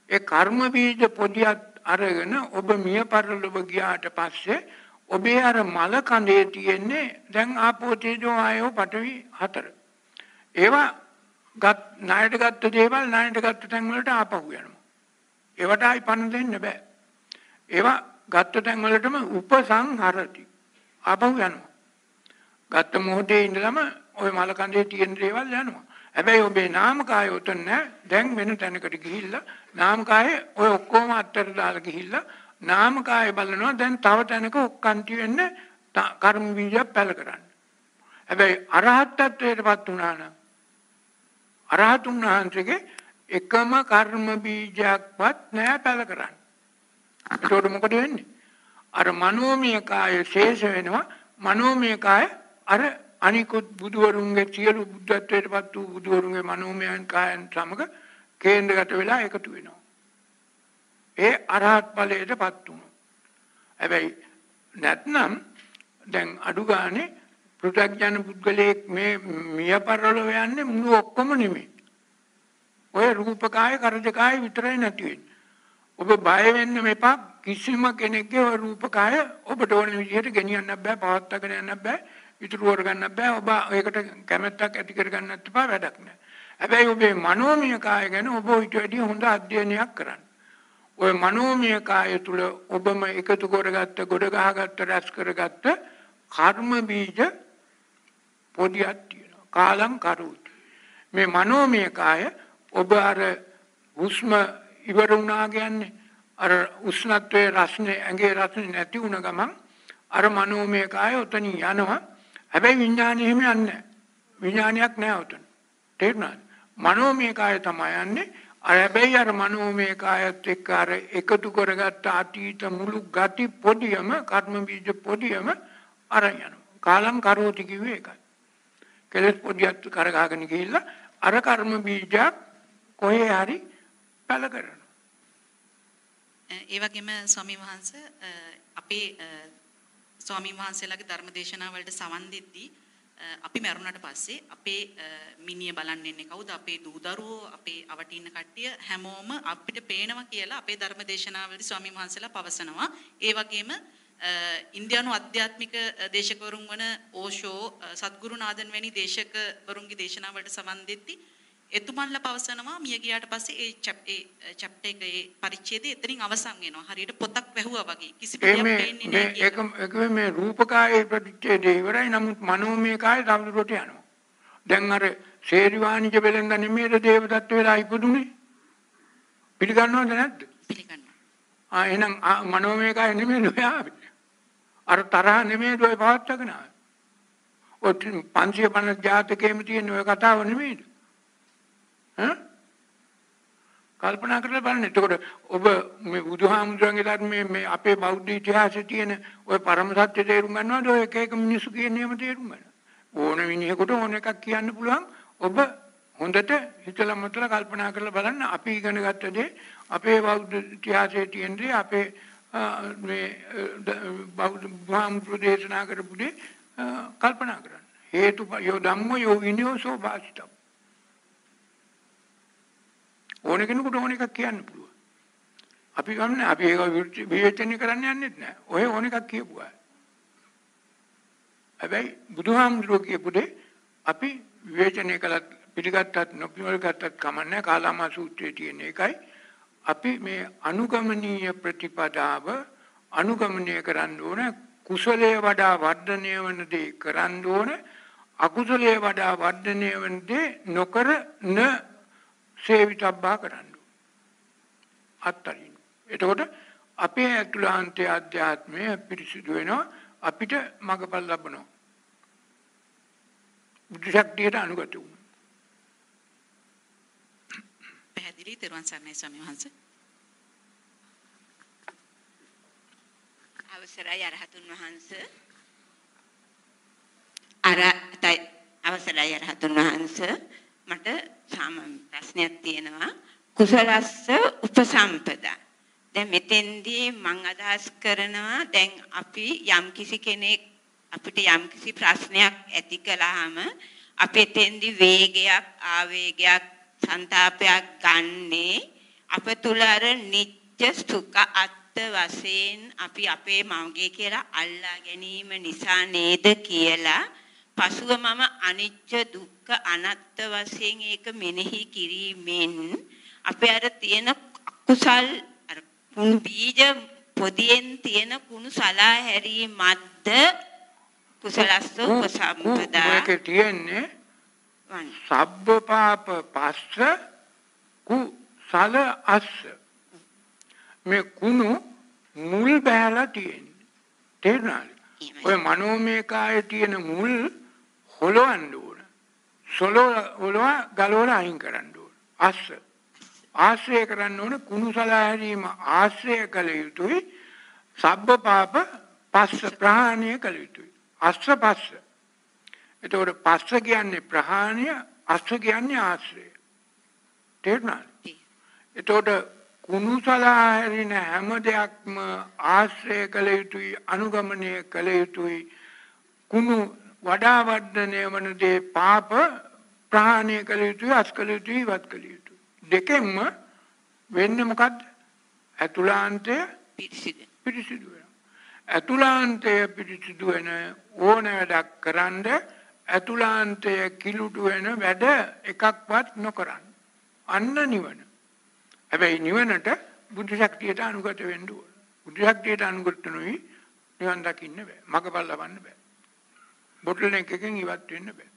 ඒ කර්ම බීජ පොදියක් අරගෙන ඔබ මිය පරලොව ගියාට පස්සේ ඔබේ අර මල කඳේ තියෙන්නේ දැන් ආපෝ තේජෝ ආයෝ පඨවි හතර. ඒවා ගත් ණයට ගත්ත දේවල් ණයට ගත්ත තැන් වලට ආපහු යනවා. ඒවට ආයි පණ දෙන්න බෑ. ඒවා ගත්ත තැන් වලටම උපසංහරති. ආපහු යනවා. ගත්ත මොහොතේ ඉඳලම ওই මල කඳේ තියෙන දේවල් යනවා. හැබැයි ඔබේ නාමකාය උතන නැහැ. දැන් වෙන තැනකට ගිහිල්ලා නාමකාය ඔය ඔක්කොම අත්තර දාලා ගිහිල්ලා නාමකාය බලනවා දැන් තව තැනක ඔක්කන්ති වෙන්න ත- කර්ම බීජයක් පැල කරන්න. හැබැයි අරහත් ත්වයටපත් වුණා නම් අරහතුන් වහන්සේගේ එකම කර්ම බීජයක්වත් නැහැ පැල කරන්න. එතකොට මොකද වෙන්නේ? අර මනෝමය කාය ශේෂ වෙනවා. මනෝමය කාය අර අනිකුත් බුදුවරුන්ගේ සියලු බුද්ධත්වයටපත් වූ බුදුවරුන්ගේ මනෝමයන් කායන් සමග කේන්ද්‍රගත වෙලා එකතු වෙනවා. ඒ අරහත් ඵලයටපත් වුණා. හැබැයි නැත්නම් දැන් අඩු ගානේ පෘථග්ජන පුද්ගලයෙක් මේ මිය පරලොව යන්නේ මුළු ඔක්කොම නෙමෙයි. ඔය රූපකාය කරජකාය විතරයි නැති වෙන්නේ. ඔබ බය වෙන්න මෙපා කිසිම කෙනෙක්ගේ ඔය රූපකාය ඔබට ඕන විදිහට ගෙනියන්න බෑ පවත්වාගෙන යන්න බෑ ඉතුරු කරගන්න බෑ ඔබ ඒකට කැමැත්තක් ඇති කරගන්නත් එපා වැඩක් නෑ. හැබැයි ඔබේ මනෝමය කාය ගැන ඔබ ඊට වැඩිය හොඳ අධ්‍යයනයක් කරන්න. ඔය මනෝමය කාය තුල ඔබම එකතු කරගත්ත ගොඩ ගහගත්ත රැස් කරගත්ත කර්ම බීජ පොඩියක් තියෙනවා. කාලම් කරුත්. මේ මනෝමය කාය ඔබ අර හුස්ම ඉවර වුණා කියන්නේ අර උෂ්ණත්වයේ රස්නේ ඇඟේ රස්නේ නැති වුණ ගමන් අර මනෝමය කාය උතනින් යනවා. හැබැයි විඥානය එහෙම යන්නේ නැහැ. විඥානයක් නැහැ උතන. තේරුණාද? මනෝමය කාය තමයි යන්නේ. අර හැබැයි අර මනෝමය කායත් එක්ක අර එකතු කරගත්ත අතීත මුළු ගති පොදියම කර්ම බීජ පොදියම අරන් යනවා. කාලම් කරෝති කිව්වේ ඒකයි. කෙලස් පොදියත් කරගහගෙන ගිහිල්ලා අර කර්ම බීජයක් කොහේ හරි පැල කරනවා. ඒ වගේම ස්වාමීන් වහන්සේ අ, අපේ අ, ස්වාමීන් වහන්සේලාගේ ධර්ම දේශනා වලට සවන් දෙද්දී අ, අපි මරුණට පස්සේ අපේ අ, මිනිය බලන්න එන්නේ කවුද අපේ දූ දරුවෝ අපේ අවට ඉන්න කට්ටිය හැමෝම අපිට පේනවා කියලා අපේ ධර්ම දේශනාවලදී ස්වාමීන් වහන්සේලා පවසනවා ඒ වගේම අ, ඉන්දියානු ආධ්‍යාත්මික අ, දේශකවරුන් වන ඕෂෝ අ, සද්ගුරුනාදන් වැනි දේශකවරුන්ගේ දේශනා වලට සවන් දෙද්දී එතුමන්ලා පවසනවා මිය ගියාට පස්සේ ඒ චැප් ඒ චැප්ටර් එක පරිච්ඡේදය එතනින් අවසන් වෙනවා. හරියට පොතක් වැහුවා වගේ. කිසි පේන්නේ මේ නැහැ ඒක කියලා. ඒක මේ රූපකායේ ප්‍රතිච්ඡේදය ඉවරයි නමුත් මනෝමය කාය තවදුරට යනවා. දැන් අර ශේරිවාණිජ වෙලෙන්ද නෙමෙයිද දේවදත්ත වෙලා ඉපදුනේ? පිළිගන්නවද නැද්ද? පිළිගන්නවා. ආ එහෙනම් මනෝමය කාය නෙමෙයි ඔය ආවේ. අර තරහ නෙමෙයි ඔය පවත්වාගෙන ආවේ. ඔය 550 ජාතකයේම තියෙන ඔය කතාව නෙමෙයිද? ඈ? කල්පනා කරලා බලන්න. එතකොට ඔබ මේ බුදුහාමුදුරන්ගේ ධර්මයේ මේ අපේ බෞද්ධ ඉතිහාසයේ තියෙන ඔය පරම සත්‍ය තේරුම් ගන්නවද? ඔය එක එක මිනිස්සු කියන්නේ එහෙම තේරුම් ගන්න. ඕන මිනිහෙකුට ඕන එකක් කියන්න පුළුවන්. ඔබ හොඳට හිතලා මතලා කල්පනා කරලා බලන්න අපි ඉගෙන ගත්ත දේ අපේ බෞද්ධ ඉතිහාසයේ තියෙන දේ අපේ මේ බෞද්ධ බුදුහාමුදුරු දේශනා කරපු දේ කල්පනා කරන්න. හේතු යෝ ධම්ම යෝ විනයෝ සෝ වාසිතම්. ඕන කෙනෙකුට ඕන එකක් කියන්න පුළුවන්. අපි ගන්න අපි ඒක විවේචනය කරන්න යන්නෙත් නෑ. ඔය ඕන එකක් කියපුවා. හැබැයි බුදුහාමුදුරුවෝ කියපු දේ අපි විවේචනය කළත් පිළිගත්තත් නොපිළිගත්තත් කමන්නේ කාලාමා සූත්‍රයේ තියෙන එකයි. අපි මේ අනුගමනීය ප්‍රතිපදාව අනුගමනය කරන්න ඕන කුසලයේ වඩා වර්ධනය වන දේ කරන්න ඕන අකුසලයේ වඩා වර්ධනය වන දේ නොකර න සේවිතබ්බා කරන්න. අත්තරින් එතකොට අපේ ඇතුළාන්තයේ අධ්‍යාත්මය පිරිසිදු වෙනවා. අපිට මඟපල් ලබනවා. බුද්ධ ශක්තියට අනුගත වුණා. පැහැදිලි තෙරුවන් සරණයි ස්වාමීන් වහන්සේ. අවසරයි අරහතුන් වහන්ස. අර අවසරයි අරහතුන් වහන්ස. මට සාම ප්‍රශ්නයක් තියෙනවා. කුසලස්ස උපසම්පදා. දැන් මෙතෙන්දී මම අදහස් කරනවා දැන් අපි යම්කිසි කෙනෙක් අපිට යම්කිසි ප්‍රශ්නයක් ඇති කළාම අපි එතෙන්දී වේගයක් ආවේගයක් ਸੰతాපයක් ගන්නේ අප තුල අර නිත්‍ය සුඛ අත් වශයෙන් අපි අපේ මවගේ කියලා අල්ලා ගැනීම නිසා නේද කියලා පසුව මම අනිච්ච දුක්ඛ අනත්ත වශයෙන් ඒක මෙනෙහි කිරීමෙන් අපේ අර තියෙන අකුසල් අර කුණු බීජ පොදියෙන් තියෙන කුණු සලා හැරීමත්ද කුසලස්ස උපසම්පදා. මේකේ තියෙන්නේ සබ්බ පාප පස්ස කුසල අස්ස. මේ කුණු මුල් බෑලා තියෙන්නේ. තේරුණාද? ඔය මනෝමය කායේ තියෙන මුල් හොලවන්න ඕන. සොලව හොලව ගලවලා අයින් කරන්න ඕන. අස්ස. ආශ්‍රය කරන්න ඕන කුණු සලා හැරීම ආශ්‍රය කළ යුතුයි. සබ්බ පාප පස්ස ප්‍රහාණය කළ යුතුයි. අස්ස පස්ස. එතකොට පස්ස කියන්නේ ප්‍රහාණය අස්ස කියන්නේ ආශ්‍රය. තේරුණාද? එතකොට කුණුසලා හැරින හැම දෙයක්ම ආශ්‍රය කළ යුතුයි අනුගමනය කළ යුතුයි කුණු වඩා වර්ධනය වන දේ පාප ප්‍රහාණය කළ යුතුයි අස් කළ යුතුයි ඉවත් කළ යුතුයි දෙකෙන්ම වෙන්නේ මොකද්ද ඇතුළාන්තය පිරිසිදු පිරිසිදු වෙනවා ඇතුළාන්තය පිරිසිදු වෙන ඕන වැඩක් කරන්ද ඇතුළාන්තය කිලුටු වෙන වැඩ එකක්වත් නොකරන්න අන්න නිවන හැබැයි නිවනට බුද්ධ ශක්තියට අනුගත වෙන්න ඕන. බුද්ධ ශක්තියට අනුගත නොවි නිවන් දකින්න බෑ. මගපල් ලබන්න බෑ. බොටල් එකකින් ඉවත් වෙන්න බෑ.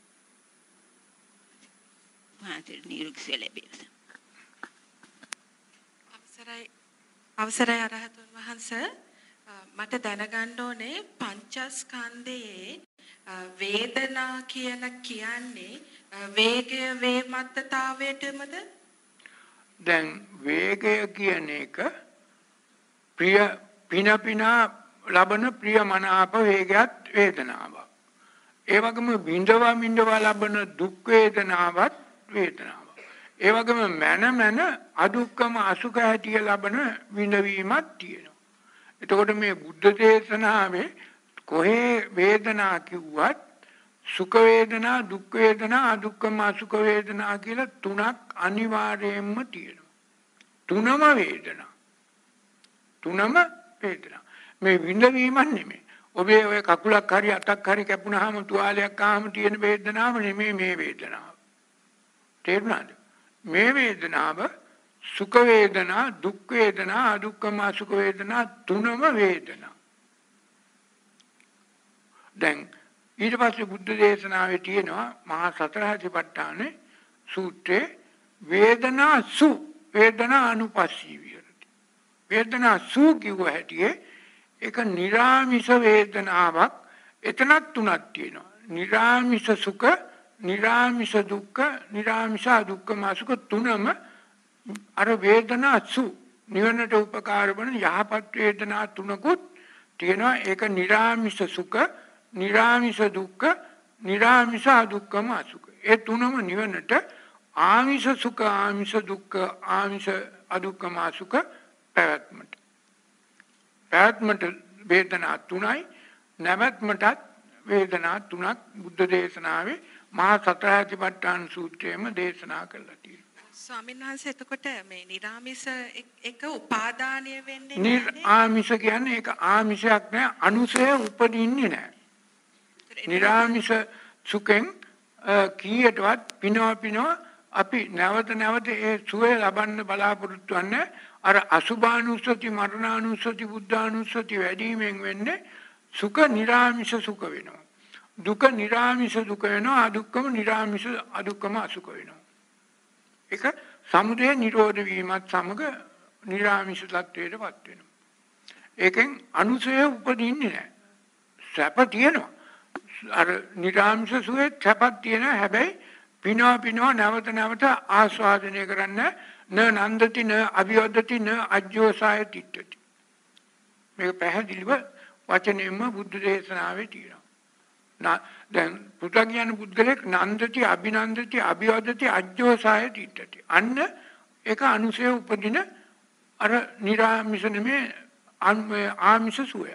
මාතර නිරුක්සෙ ලැබෙන්න. අවසරයි අවසරයි අරහතුන් වහන්සේ මට දැනගන්න ඕනේ පංචස්කන්ධයේ වේදනා කියලා කියන්නේ වේගය වේමත්තතාවයටමද දැන් වේගය කියන එක ප්‍රිය පින පිනා ලබන ප්‍රියමනාප වේගයත් වේදනාවක්. ඒ වගේම බිඳවා බිඳවා ලබන දුක් වේදනාවත් වේදනාවක්. ඒ වගේම මන මන අදුක්කම අසුඛ හැටිය ලබන විඳවීමක් තියෙනවා. එතකොට මේ බුද්ධ දේශනාවේ කොහේ වේදනා කිව්වත් සුඛ වේදනා දුක් වේදනා අදුක්කම අසුඛ වේදනා කියලා තුනක් අනිවාර්යයෙන්ම තියෙනවා තුනම වේදනා තුනම වේදනා මේ විඳවීමක් නෙමෙයි ඔබේ ඔය කකුලක් හරි අතක් හරි කැපුණාම තුවාලයක් ආවම තියෙන වේදනාව නෙමෙයි මේ වේදනාව. තේරුණාද? මේ වේදනාව සුඛ වේදනා දුක් වේදනා අදුක්කම අසුඛ වේදනා තුනම වේදනා. දැන් ඊට පස්සේ බුද්ධ දේශනාවේ තියෙනවා මහා සතර සතිපට්ඨාන සූත්‍රයේ වේදනා සු වේදනා අනුපස්සී විහෙරති. වේදනා සු කිව්ව හැටියේ ඒක निराமிස වේදනාවක් එතනත් තුනක් තියෙනවා. निराමිස සුඛ, निराමිස දුක්ඛ, निराමිස දුක්ඛ මාසුක තුනම අර වේදනාසු නිවනට උපකාර වන යහපත් වේදනා තුනකුත් තියෙනවා. ඒක निराමිස සුඛ, निराමිස දුක්ඛ, निराමිස දුක්ඛ මාසුක. ඒ තුනම නිවනට ආමිෂ සුඛ ආමිෂ දුක්ඛ ආමිෂ අදුක්ඛ මාසුඛ පැවැත්මට පැවැත්මට වේදනා තුනයි නැවැත්මටත් වේදනා තුනක් බුද්ධ දේශනාවේ මහා සතරාතිපට්ඨාන සූත්‍රයේම දේශනා කරලා තියෙනවා. ස්වාමීන් වහන්සේ එතකොට මේ නිරාමිස එක උපාදානය වෙන්නේ නිර් ආමිෂ කියන්නේ ඒක ආමිෂයක් නෑ අනුසය උපදින්නේ නෑ. නිරාමිෂ සුඛෙන් කීයටවත් පිනව පිනව අපි නැවත නැවත ඒ සුවය ලබන්න බලාපොරොත්තු වෙන්නේ අර අසුභානුස්සති මරණානුස්සති බුද්ධානුස්සති වැඩිමෙන් වෙන්නේ සුඛ නිරාමිෂ සුඛ වෙනවා. දුක නිරාමිෂ දුක වෙනවා අදුක්කම නිරාමිෂ අදුක්කම අසුඛ වෙනවා. ඒක සමුදය නිරෝධ වීමත් සමග නිරාමිෂ තත්වයටපත් වෙනවා. ඒකෙන් අනුසය උපදින්නේ නැහැ. සැප තියෙනවා. අර නිරාමිෂ සුවේ සැපක් තියෙනවා හැබැයි පිනවා පිනවා නැවත නැවත ආස්වාදනය කරන්න න නන්දති න අභිවදති න අජ්ජෝසාය තිට්ඨති. මේක පැහැදිලිව වචනයෙන්ම බුද්ධ දේශනාවේ තියෙනවා. දැන් පුතග්ජන පුද්ගලෙක් නන්දති අභිනන්දති අභිවදති අජ්ජෝසාය තිට්ඨති. අන්න ඒක අනුසය උපදින අර නිරාමිෂ නෙමේ ආමිෂ සුවය.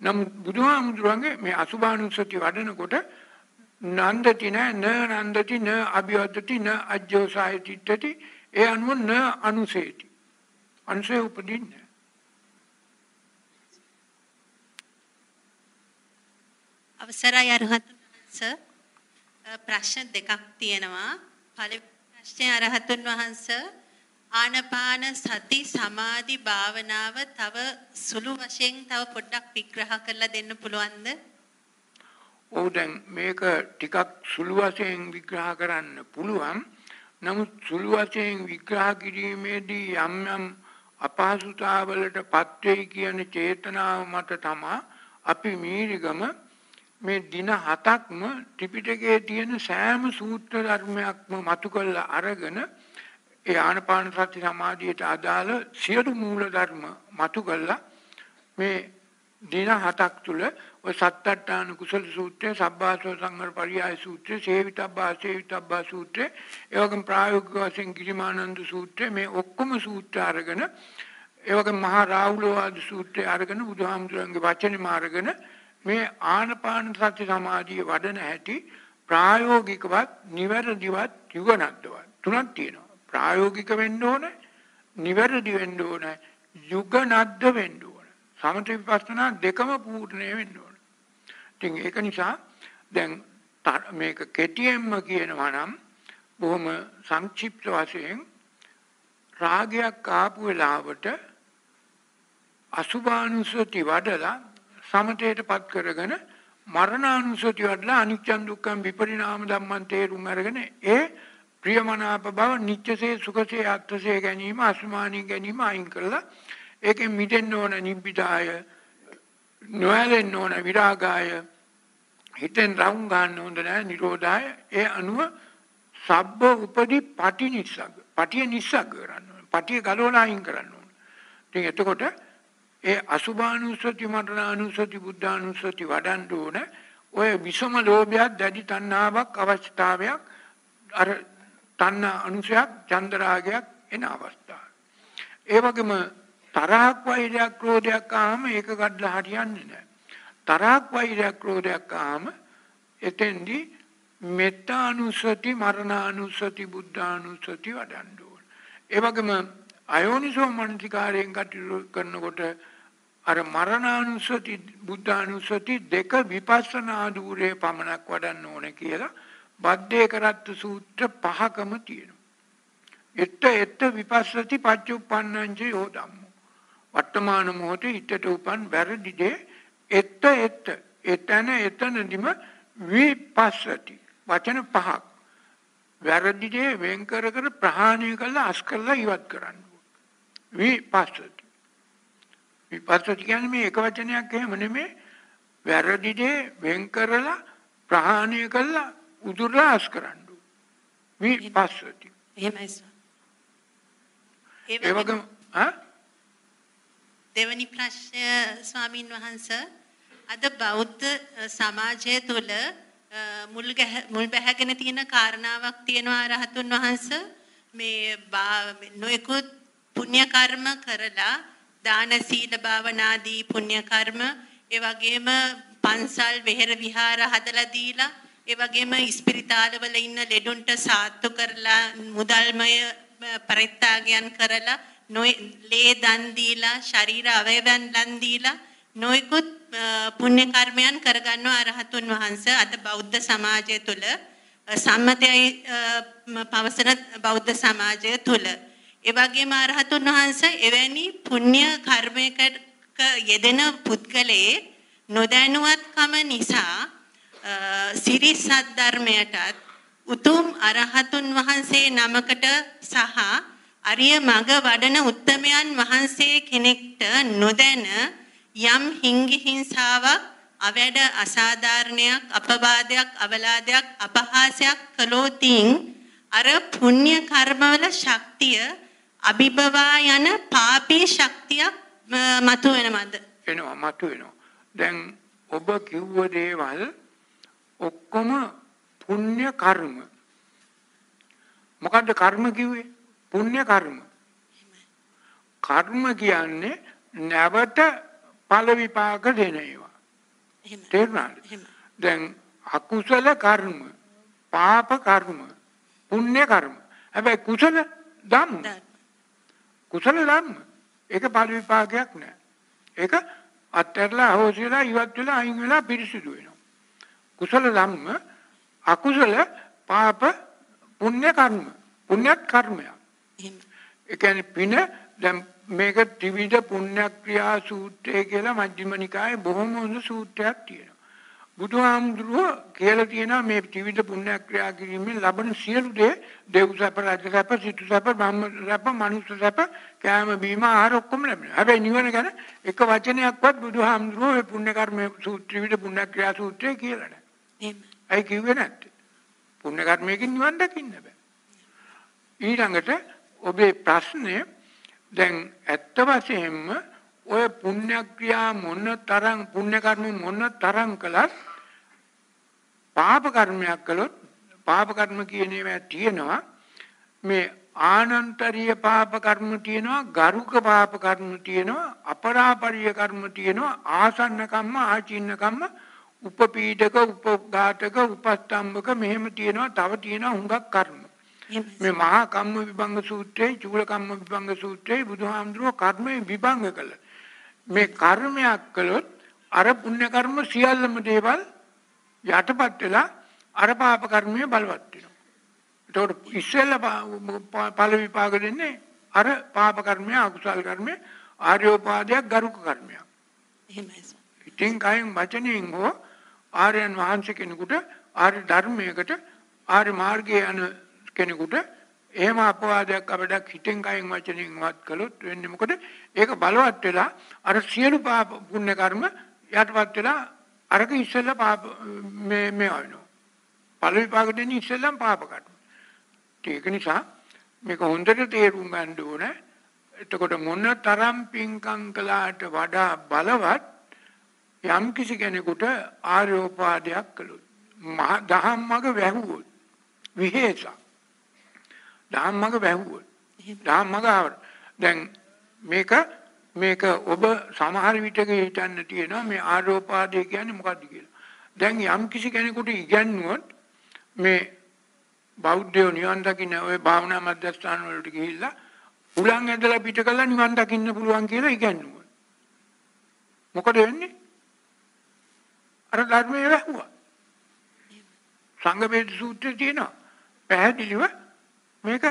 නම් බුදුහාමුදුරන්ගේ මේ අසුභානුස්සති වඩනකොට නන්දති නෑ න නන්දති න අභිවදති න අජ්ජෝසාය තිට්ඨති ඒ අනුව න අනුසේති. අනුසය උපදින්නේ අවසරයි අරහතුන් වහන්ස ප්‍රශ්න දෙකක් තියෙනවා. පළවෙනි ප්‍රශ්නේ අරහතුන් වහන්ස ආනපාන සති සමාධි භාවනාව තව සුළු වශයෙන් තව පොඩ්ඩක් විග්‍රහ කරලා දෙන්න පුළුවන්ද? ඔව් දැන් මේක ටිකක් සුළු වශයෙන් විග්‍රහ කරන්න පුළුවන්. නමුත් සුළු වශයෙන් විග්‍රහ කිරීමේදී යම් යම් අපහසුතාවලට පත් වෙයි කියන චේතනාව මත තමයි අපි මීරිගම මේ දින හතක්ම ත්‍රිපිටකයේ තියෙන සෑම සූත්‍ර ධර්මයක්ම මතු කරලා අරගෙන ඒ ආනපාන සති සමාධියට අදාළ සියලු මූල ධර්ම මතු කරලා මේ දින හතක් තුල ඔය සත්තට්ඨාන කුසල සූත්‍රය, සබ්බාසව සංවර පරියාය සූත්‍රය, සේවිතබ්බා සේවිතබ්බා සූත්‍රය, ඒ වගේම ප්‍රායෝගික වශයෙන් ගිරිමානන්ද සූත්‍රය මේ ඔක්කොම සූත්‍ර අරගෙන ඒ වගේම මහා රාහුලවාද සූත්‍රය අරගෙන බුදුහාමුදුරන්ගේ වචනේ මාර්ගන මේ ආනපාන සති සමාධිය වඩන හැටි ප්‍රායෝගිකවත් නිවැරදිවත් යුගනද්දවත් තුනක් තියෙනවා. ප්‍රායෝගික වෙන්න ඕන නිවැරදි වෙන්න ඕන යුගනද්ද වෙන්න ඕන. සමථ විපස්සනා දෙකම පූර්ණය වෙන්න ඕන. ඉතින් ඒක නිසා දැන් මේක කෙටියෙන්ම කියනවා නම් බොහොම සංක්ෂිප්ත වශයෙන් රාගයක් ආපු වෙලාවට අසුභානුසති වඩලා සමතේටපත් කරගෙන මරණානුසති වඩලා අනිච්ච දුක්ඛම් විපරිණාම ධම්මං තේරුම් අරගෙන ඒ ප්‍රියමනාප බව නිත්‍යසේ සුඛසේ අත්‍යසේ ගැනීම අසුමානී ගැනීම අයින් කරලා ඒකෙන් මිදෙන්න ඕන නිබ්බිදාය නොයලෙන්න ඕන විරාගාය. හිතෙන් රවුම් ගන්න ඕන නෑ නිරෝධාය. ඒ අනුව සබ්බ උපදි පටි නිස්සග්ග පටිය නිස්සග්ග කරන්න ඕන. පටිය ගලවලා අයින් කරන්න ඕන. ඉතින් එතකොට ඒ අසුභානුස්සති මරණානුස්සති බුද්ධානුස්සති වඩන්න ඕන. ඔය විසම ලෝභයක් දැඩි තණ්හාවක් අවශ්‍යතාවයක් අර තණ්හා අනුසයක් චන්දරාගයක් එන අවස්ථාව. ඒ වගේම තරහක් වෛරයක් ක්‍රෝධයක් ආවම ඒක ගඩලා හරියන්නේ නැහැ. තරහක් වෛරයක් ක්‍රෝධයක් ආවම එතෙන්දී මෙත්තානුස්සති මරණානුස්සති බුද්ධානුස්සති වඩන්න ඕන. ඒ වගේම අයෝනිසෝ මනසිකාරයෙන් කටයුතු කරනකොට අර මරණානුස්සති බුද්ධානුස්සති දෙක විපස්සනා ධූරේ පමණක් වඩන්න ඕන කියලා බද්දේ කරත්ත සූත්‍ර පහකම තියෙනවා. එත්ත එත්ත විපස්සති පච්චුප්පන්නංච යෝ ධම්මෝ. වර්තමාන මොහොතේ හිතට උපන් වැරදි දේ එත්ත එත්ත. එතන එතනදිම විපස්සති. වචන පහක්. වැරදි දේ වෙන් කර කර ප්‍රහාණය කරලා අස් කරලා ඉවත් කරන්න විපස්සති. විපස්සති කියන්නේ මේ එක වචනයක් එහෙම නෙමෙයි වැරදි දේ වෙන් කරලා ප්‍රහාණය කළා උදුරලා අස් කරන්න මේ පස්සති එහෙමයි. ඒ වගේම ආ දෙවැනි ප්‍රශ්නය ස්වාමින් වහන්සේ. අද බෞද්ධ අ, සමාජය තුළ අ, මුල් ගැහ- මුල් බැහැගෙන තියෙන කාරණාවක් තියෙනවා රහතුන් වහන්සේ. මේ බා- නොයෙකුත් පුණ්‍ය කර්ම කරලා දාන සීල භාවනාදී පුණ්‍ය කර්ම ඒ වගේම පන්සල් වෙහෙර විහාර හදලා දීලා ඒ වගේම ඉස්පිරිතාලවල ඉන්න ලෙඩුන්ට සාත්තු කරලා මුදල්මය අ, පරිත්‍යාගයන් කරලා නොයි ලේ දන් දීලා ශරීර අවයවයන් දන් දීලා නොයෙකුත් අ, පුණ්‍ය කර්මයන් කරගන්නවා අරහතුන් වහන්සේ අද බෞද්ධ සමාජය තුළ අ, සම්මතයයි අ, ම- පවසන බෞද්ධ සමාජය තුළ. ඒ වගේම අරහතුන් වහන්සේ එවැනි පුණ්‍ය කර්මයකට යෙදෙන පුද්ගලයේ නොදැනුවත්කම නිසා අ, සිරිසත් ධර්මයටත් උතුම් අරහතුන් වහන්සේ නමකට සහ අරිය මඟ වඩන උත්තමයන් වහන්සේ කෙනෙක්ට නොදැන යම් හිංගි හිංසාවක් අවැඩ අසාධාරණයක් අපවාදයක් අවලාදයක් අපහාසයක් කළෝතින් අර පුණ්‍ය කර්මවල ශක්තිය අභිබවා යන පාපී ශක්තියක් ම- මතුවෙනවද? එනවා මතු වෙනවා දැන් ඔබ කිව්ව දේවල් ඔක්කොම පුණ්‍ය කර්ම. මොකද්ද කර්ම කිව්වේ? පුණ්‍ය කර්ම. කර්ම කියන්නේ නැවත ඵල විපාක දෙන ඒවා. එහෙම. තේරුණාද? දැන් අකුසල කර්ම පාප කර්ම පුණ්‍ය කර්ම. හැබැයි කුසල ධම්ම. කුසල ධම්ම. ඒක ඵල විපාකයක් නෑ. ඒක අත්හැරලා හොසියලා ඉවත් වෙලා අයින් වෙලා පිරිසිදු වෙනවා. කුසල ධම්ම අකුසල පාප පුණ්‍ය කර්ම. පුණ්‍යත් කර්මයක් ඒ කියන්නේ පින දැන් මේක ත්‍රිවිධ පුණ්‍ය ක්‍රියා සූත්‍රය කියලා මජ්ක්‍ධිම නිකායේ බොහොම හොඳ සූත්‍රයක් තියෙනවා. බුදුහාමුදුරුවෝ කියලා තියෙනවා මේ ත්‍රිවිධ පුණ්‍ය ක්‍රියා කිරීමෙන් ලබන සියලු දේ දෙව් සැප රාජ සැප සිටු සැප බ්‍රහ්ම සැප මනුෂ්‍ය සැප කෑම බීම ආහාර ඔක්කොම ලැබෙනවා. හැබැයි නිවන ගැන එක වචනයක්වත් බුදුහාමුදුරුවෝ මේ පුණ්‍ය කර්ම ත්‍රිවිධ පුණ්‍ය ක්‍රියා සූත්‍රය කියලා නැහැ. එහෙම ඇයි කිව්වේ නැත්තේ? පුණ්‍ය කර්මයකින් නිවන් දකින්න බෑ. ඊළඟට ඔබේ ප්‍රශ්නය දැන් ඇත්ත වශයෙන්ම ඔය පුණ්‍ය ක්‍රියා මොන තරම් පුණ්‍ය කර්ම මොන තරම් කළත් පාප කර්මයක් කළොත් පාප කර්ම කියන ඒවා තියෙනවා. මේ ආනන්තරීය පාප කර්ම තියෙනවා ගරුක පාප කර්ම තියෙනවා අපරාපරිය කර්ම තියෙනවා ආසන්න කම්ම ආචින්න කම්ම උපපීඩක උපඝාතක උපස්තම්භක මෙහෙම තියෙනවා තව තියෙනවා හුඟක් කර්ම. එහෙම මේ මහා කම්ම විභංග සූත්‍රයේ චූල කම්ම විභංග සූත්‍රයේ බුදුහාමුදුරුවෝ කර්මයේ විභංග කළ මේ කර්මයක් කළොත් අර පුණ්‍ය කර්ම සියල්ලම දේවල් යටපත් වෙලා අර පාප කර්මය බලවත් වෙනවා. ඒතකොට ඉස්සෙල්ල ඵල විපාක දෙන්නේ අර පාප කර්මය අකුසල් කර්මය ආර්යෝපාදයක් ගරුක කර්මයක්. එහෙමයි ඉතින් කයින් වචනයෙන් හෝ ආර්යයන් වහන්සේ කෙනෙකුට ආර්ය ධර්මයකට ආර්ය මාර්ගයේ යන කෙනෙකුට එහෙම අපවාදයක් අපඩක් හිතෙන් කයින් වචනයෙන් වත් කළොත් වෙන්නේ මොකද? ඒක බලවත් වෙලා අර සියලු පාප පුණ්‍ය කර්ම යටපත් වෙලා අරක ඉස්සෙල්ලා පාප මේ මේ වෙනවා. ඵල විපාක දෙන්නේ ඉස්සෙල්ලාම පාප කර්ම. ඒක නිසා මේක හොඳට තේරුම් ගන්න ඕනේ. එතකොට මොන තරම් පින්කම් කළාට වඩා බලවත් යම් කිසි කෙනෙකුට ආර්යෝපාදයක් කළොත් මහ දහම් මඟ වැහුවොත් විහෙස දහම් මඟ වැහුවොත් දහම් මඟ ආවර. දැන් මේක මේක ඔබ සමහර විටක හිතන්න තියෙනවා මේ ආර්යෝපාදය කියන්නේ මොකක්ද කියලා. දැන් යම් කිසි කෙනෙකුට ඉගැන්නුවොත් මේ බෞද්ධයෝ නිවන් දකින්න ඔය භාවනා මධ්‍යස්ථාන වලට ගිහිල්ලා උලන් ඇදලා පිට කළා නිවන් දකින්න පුළුවන් කියලා ඉගැන්නුවා මොකද වෙන්නේ? අර ධර්මයේ වැහුවා. සංඝ වේද සූත්‍රයේ තියෙනවා. පැහැදිලිව මේක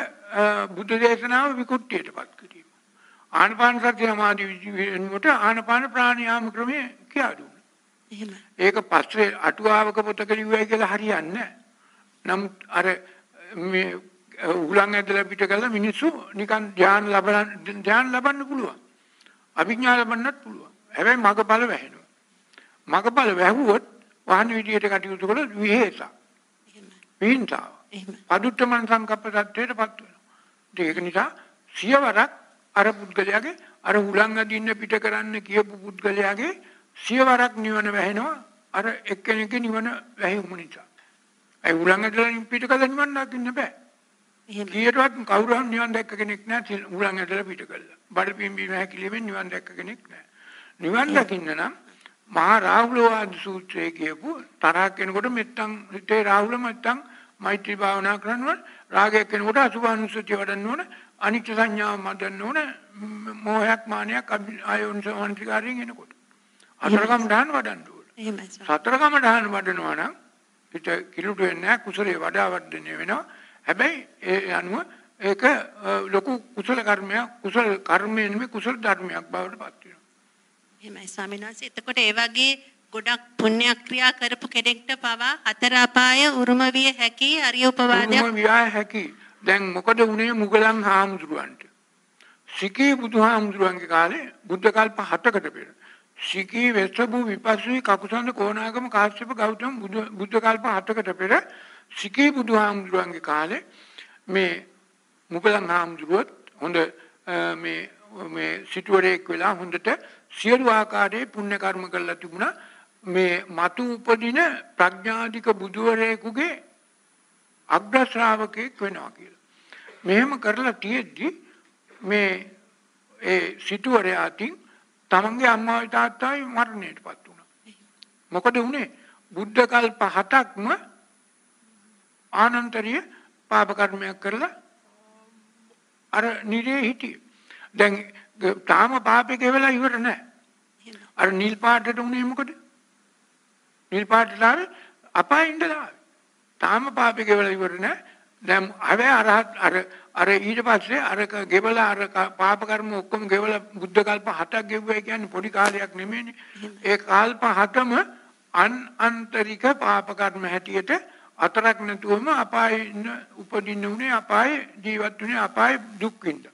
බුද්ධ දේශනාව විකෘතියටපත් කිරීම. ආනපාන සති සමාධි වෙනුවට ආනපාන ප්‍රාණයාම ක්‍රමය කියලා දුන්නා. එහෙම ඒක පස්සේ අටුවාවක පොතක ලිව්වයි කියලා හරියන්නේ නැහැ. නමුත් අර මේ උලන් ඇදලා පිට කළා මිනිස්සු නිකන් ධ්‍යාන ලබන ධ්‍යාන ලබන්න පුළුවන්. අභිඥා ලබන්නත් පුළුවන්. හැබැයි මගපල වැහෙනවා. මගපල වැහුවොත් වාහන විදියට කටයුතු කළොත් විහෙස. විහිංසාව. පදුට්ටමන් සංකප්ප තත්ත්වයට පත් වෙනවා. ඒක නිසා සියවරක් අර පුද්ගලයාගේ අර හුලං අදින්න පිට කරන්න කියපු පුද්ගලයාගේ සියවරක් නිවන වැහෙනවා අර එක්කෙනෙක්ගේ නිවන වැහිුම නිසා. ඒ හුලං අදලා පිට කළා නිවන දකින්න බෑ. කීයටවත් කවුරු හරි නිවන් දැක්ක කෙනෙක් නැහැ හුලං ඇදලා පිට කළා. බඩ පිම්බීම හැකිලිමෙන් නිවන් දැක්ක කෙනෙක් නැහැ. නිවන් දකින්න නම් මහා රාහුලවාද සූත්‍රයේ කියපු තරහ කෙනෙකුට මෙත්තන් හිතේ රාහුල මෙත්තන් මෛත්‍රී භාවනා කරනවා රාගය කෙනෙකුට අසුභානුස්සතිය වඩන්න ඕන අනිත්‍ය සංඥාව මදන්න ඕන මෝහයක් මානයක් ආයෝනිසෝමනසිකාරයෙන් එනකොට. අතරකම දාන වඩන්න ඕන. එහෙමයි සතරකම දාන වඩනවා නම් හිත කිලුට වෙන්නේ නැහැ කුසලයේ වඩා වර්ධනය වෙනවා. හැබැයි ඒ අනුව ඒක ලොකු කුසල කර්මයක් කුසල කර්මයෙන් නෙමෙයි කුසල ධර්මයක් බවට පත් වෙනවා. එහෙමයි ස්වාමීන් වහන්සේ. එතකොට ඒ වගේ ගොඩක් පුණ්‍ය ක්‍රියා කරපු කෙනෙක්ට පවා හතර අපාය උරුම විය හැකි අරිය උපවාදයක් උරුම විය හැකි. දැන් මොකද වුනේ මුගලන් හාමුදුරුවන්ට? සිකී බුදුහාමුදුරුවන්ගේ කාලේ බුද්ධ කල්ප 7කට පෙර සිකී වෙස්සබු විපස්සී කකුසඳ කොණාගම කාශ්‍යප ගෞතම බුද්ධ කල්ප 7කට පෙර සිකී බුදුහාමුදුරුවන්ගේ කාලේ මේ මුගලන් හාමුදුරුවොත් හොඳ මේ මේ සිටුවරයෙක් වෙලා හොඳට සියලු ආකාරයේ පුණ්‍ය කර්ම කළා තිබුණා මේ මතු උපදින ප්‍රඥාධික බුදුවරයෙකුගේ අග්‍ර ශ්‍රාවකෙක් වෙනවා කියලා. මෙහෙම කරලා තියෙද්දි මේ ඒ සිටුවරයාටින් තමන්ගේ අම්මා තාත්තායි මරණයටපත් වුණා. මොකද උනේ? බුද්ධ කල්ප හතක්ම ආනන්තරීය පාප කර්මයක් කරලා අර නිරේ හිටියේ. දැන් තාම පාපේ කෙවලා ඉවර නැහැ. අර නිල් පාටට උනේ මොකද? නිල් පාටට ආවේ අපායින් ඉඳලා. තාම පාපේ කෙවලා ඉවර නැහැ. දැන් හැබැයි අරහත් අර අර ඊට පස්සේ අර ගෙවලා අර පාප කර්ම ඔක්කොම ගෙවලා බුද්ධ කල්ප 7ක් ගෙවුවා කියන්නේ පොඩි කාලයක් නෙමෙයිනේ. ඒ කල්ප 7ම අන් අන්තරික පාප කර්ම හැටියට අතරක් නැතුවම අපායේ උපදින්න උනේ අපායේ ජීවත් උනේ අපායේ දුක් විඳ.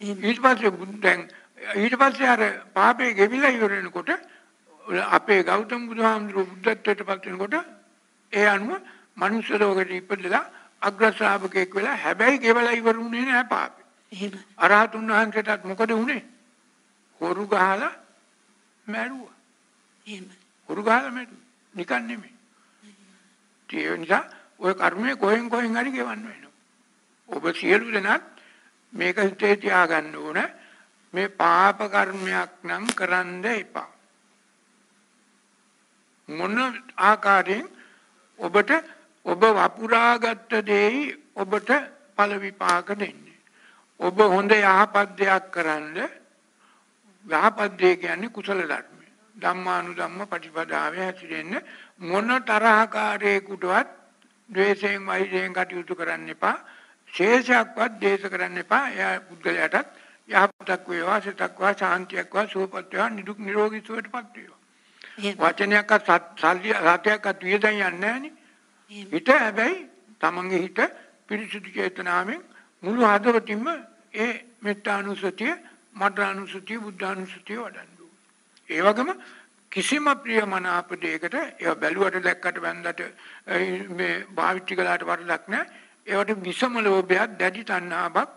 ඊට පස්සේ දැන් ඊට පස්සේ අර පාපේ ගෙවිලා ඉවර වෙනකොට අපේ ගෞතම බුදුහාමුදුරුවෝ බුද්ධත්වයට පත් වෙනකොට ඒ අනුව මනුෂ්‍ය ලෝකෙට ඉපදලා අග්‍ර ශ්‍රාවකෙක් වෙලා හැබැයි ගෙවලා ඉවරුනේ නෑ පාපේ. එහෙම. අරහතුන් වහන්සේටත් මොකද වුනේ? හොරු ගහලා මැරුවා. එහෙම. හොරු ගහලා මැරුවා. නිකන් නෙමෙයි. ඒ නිසා ওই කර්මය කොහෙන් කොහෙන් හරි ගෙවන්න වෙනවා. ඔබ සියලු දෙනාත් මේක හිතේ තියාගන්න ඕන මේ පාප කර්මයක් නම් කරන්න එපා. මොන ආකාරයෙන් ඔබට ඔබ වපුරාගත්ත දෙයි ඔබට ඵල විපාක දෙන්නේ. ඔබ හොඳ යහපත් දෙයක් කරන්න යහපත් දෙය කියන්නේ කුසල ධර්මය. ධම්මානුධම්ම ප්‍රතිපදාවේ හැසිරෙන්න මොන තරහකාරයෙකුටවත් ද්වේෂයෙන් වෛරයෙන් කටයුතු කරන්න එපා. ශේෂයක්වත් දේශ කරන්න එපා. එයා පුද්ගලයාටත් යහපතක් වේවා, සිතක් වේවා, ශාන්තියක් වේවා, සුවපත් වේවා, නිදුක් නිරෝගී සුවයටපත් වේවා. වචනයක්වත් සල්ලි රාතයක්වත් වියදම් යන්නේ නැහනේ. හිත හැබැයි තමන්ගේ හිත පිරිසුදු චේතනාවෙන් මුළු හදවතින්ම ඒ මෙත්තානුසතිය, මද්දානුසතිය, බුද්ධානුසතිය වඩන්න ඒ වගේම කිසිම ප්‍රියමනාප දෙයකට ඒවා බැලුවට දැක්කට වැන්දට මේ භාවිත කළාට වරදක් නැහැ. ඒවට විසම ලෝභයක්, දැඩි තණ්හාවක්,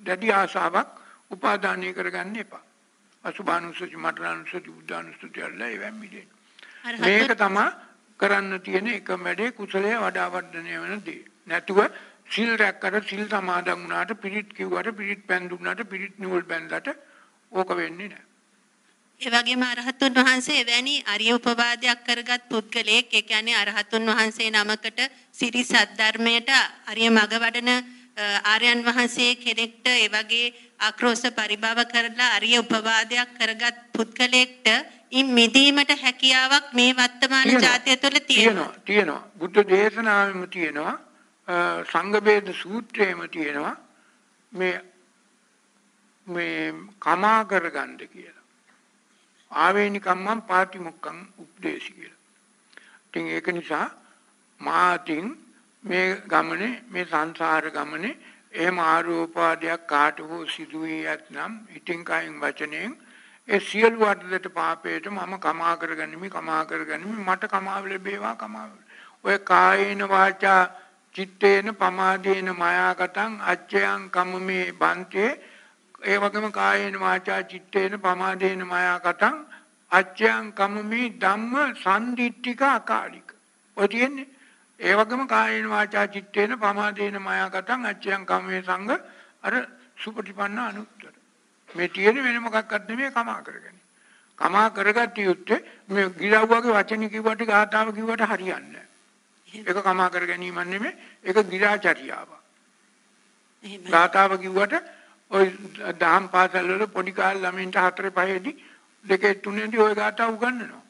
දැඩි ආසාවක් උපාදානය කරගන්න එපා. අසුභානුසති, මද්දානුසති, බුද්ධානුසති අල්ල ඒවෙන් මිදෙන්න. මේක තමයි කරන්න තියෙන එකම වැඩේ කුසලයේ වඩා වර්ධනය වෙන දේ. නැතුව සිල් රැක්කට සිල් සමාදන් වුණාට පිරිත් කිව්වට පිරිත් පෑන් දුන්නාට පිරිත් නිවල් බැන්දට ඕක වෙන්නේ නැහැ. ඒ වගේම අරහතුන් වහන්සේ එවැනි අරිය උපවාදයක් කරගත් පුද්ගලයෙක් ඒ කියන්නේ අරහතුන් වහන්සේ නමකට සිරි සද්ධර්මයට අරිය මඟ වඩන ආර්යයන් වහන්සේ කෙනෙක්ට ඒ වගේ ආක්‍රෝෂ පරිභව කරලා අරිය උපවාදයක් කරගත් පුද්ගලයෙක්ට ඉන් මිදීමට හැකියාවක් මේ වර්තමාන ජාතිය තුළ තියෙනවා. තියෙනවා. බුද්ධ දේශනාවෙම තියෙනවා. සංඝ බේද සූත්‍රයේම තියෙනවා. මේ මේ කමා කරගන්න කියලා. ආවේනිකම්මං පාටිමුක්ඛං උපදේශි කියලා. ඉතින් ඒක නිසා මාතින් මේ ගමනේ මේ සංසාර ගමනේ එහෙම ආරෝපාදයක් කාට හෝ සිදු වී ඇතනම් ඉතින් කයින් වචනයෙන් ඒ සියලු වර්ධයට පාපයට මම කමා කරගනිමි කමා කරගනිමි. මට කමාව ලැබේවා කමාව. ඔය කායේන වාචා චිත්තේන පමාදේන මායාකතං අච්චයන් කම්මේ බන්තේ. ඒ වගේම කායේන වාචා චිත්තේන පමාදේන මායාකතං අච්චයන් කම්මේ ධම්ම සම්දිට්ඨික අකාලික. ඔය තියෙන්නේ ඒ වගේම කායේන වාචා චිත්තේන පමාදේන මායාකටං අච්චයන් කම්මේ සංග අර සුපටිපන්න අනුත්තර. මේ තියෙන වෙන මොකක්වත් නෙමෙයි කමා කරගෙන. කමා කරගත්ත යුත්තේ මේ ගිලව්වගේ වචන කිව්වට ගාතාව කිව්වට හරියන්නේ ඒක කමා කර ගැනීමක් නෙමෙයි ඒක ගිලාචරියාව. ගාතාව කිව්වට ඔය දහම් පාසල් වල පොඩි කාල ළමයින්ට හතරේ පහේදී දෙකේ තුනේදී ওই ගාතාව උගන්වනවා.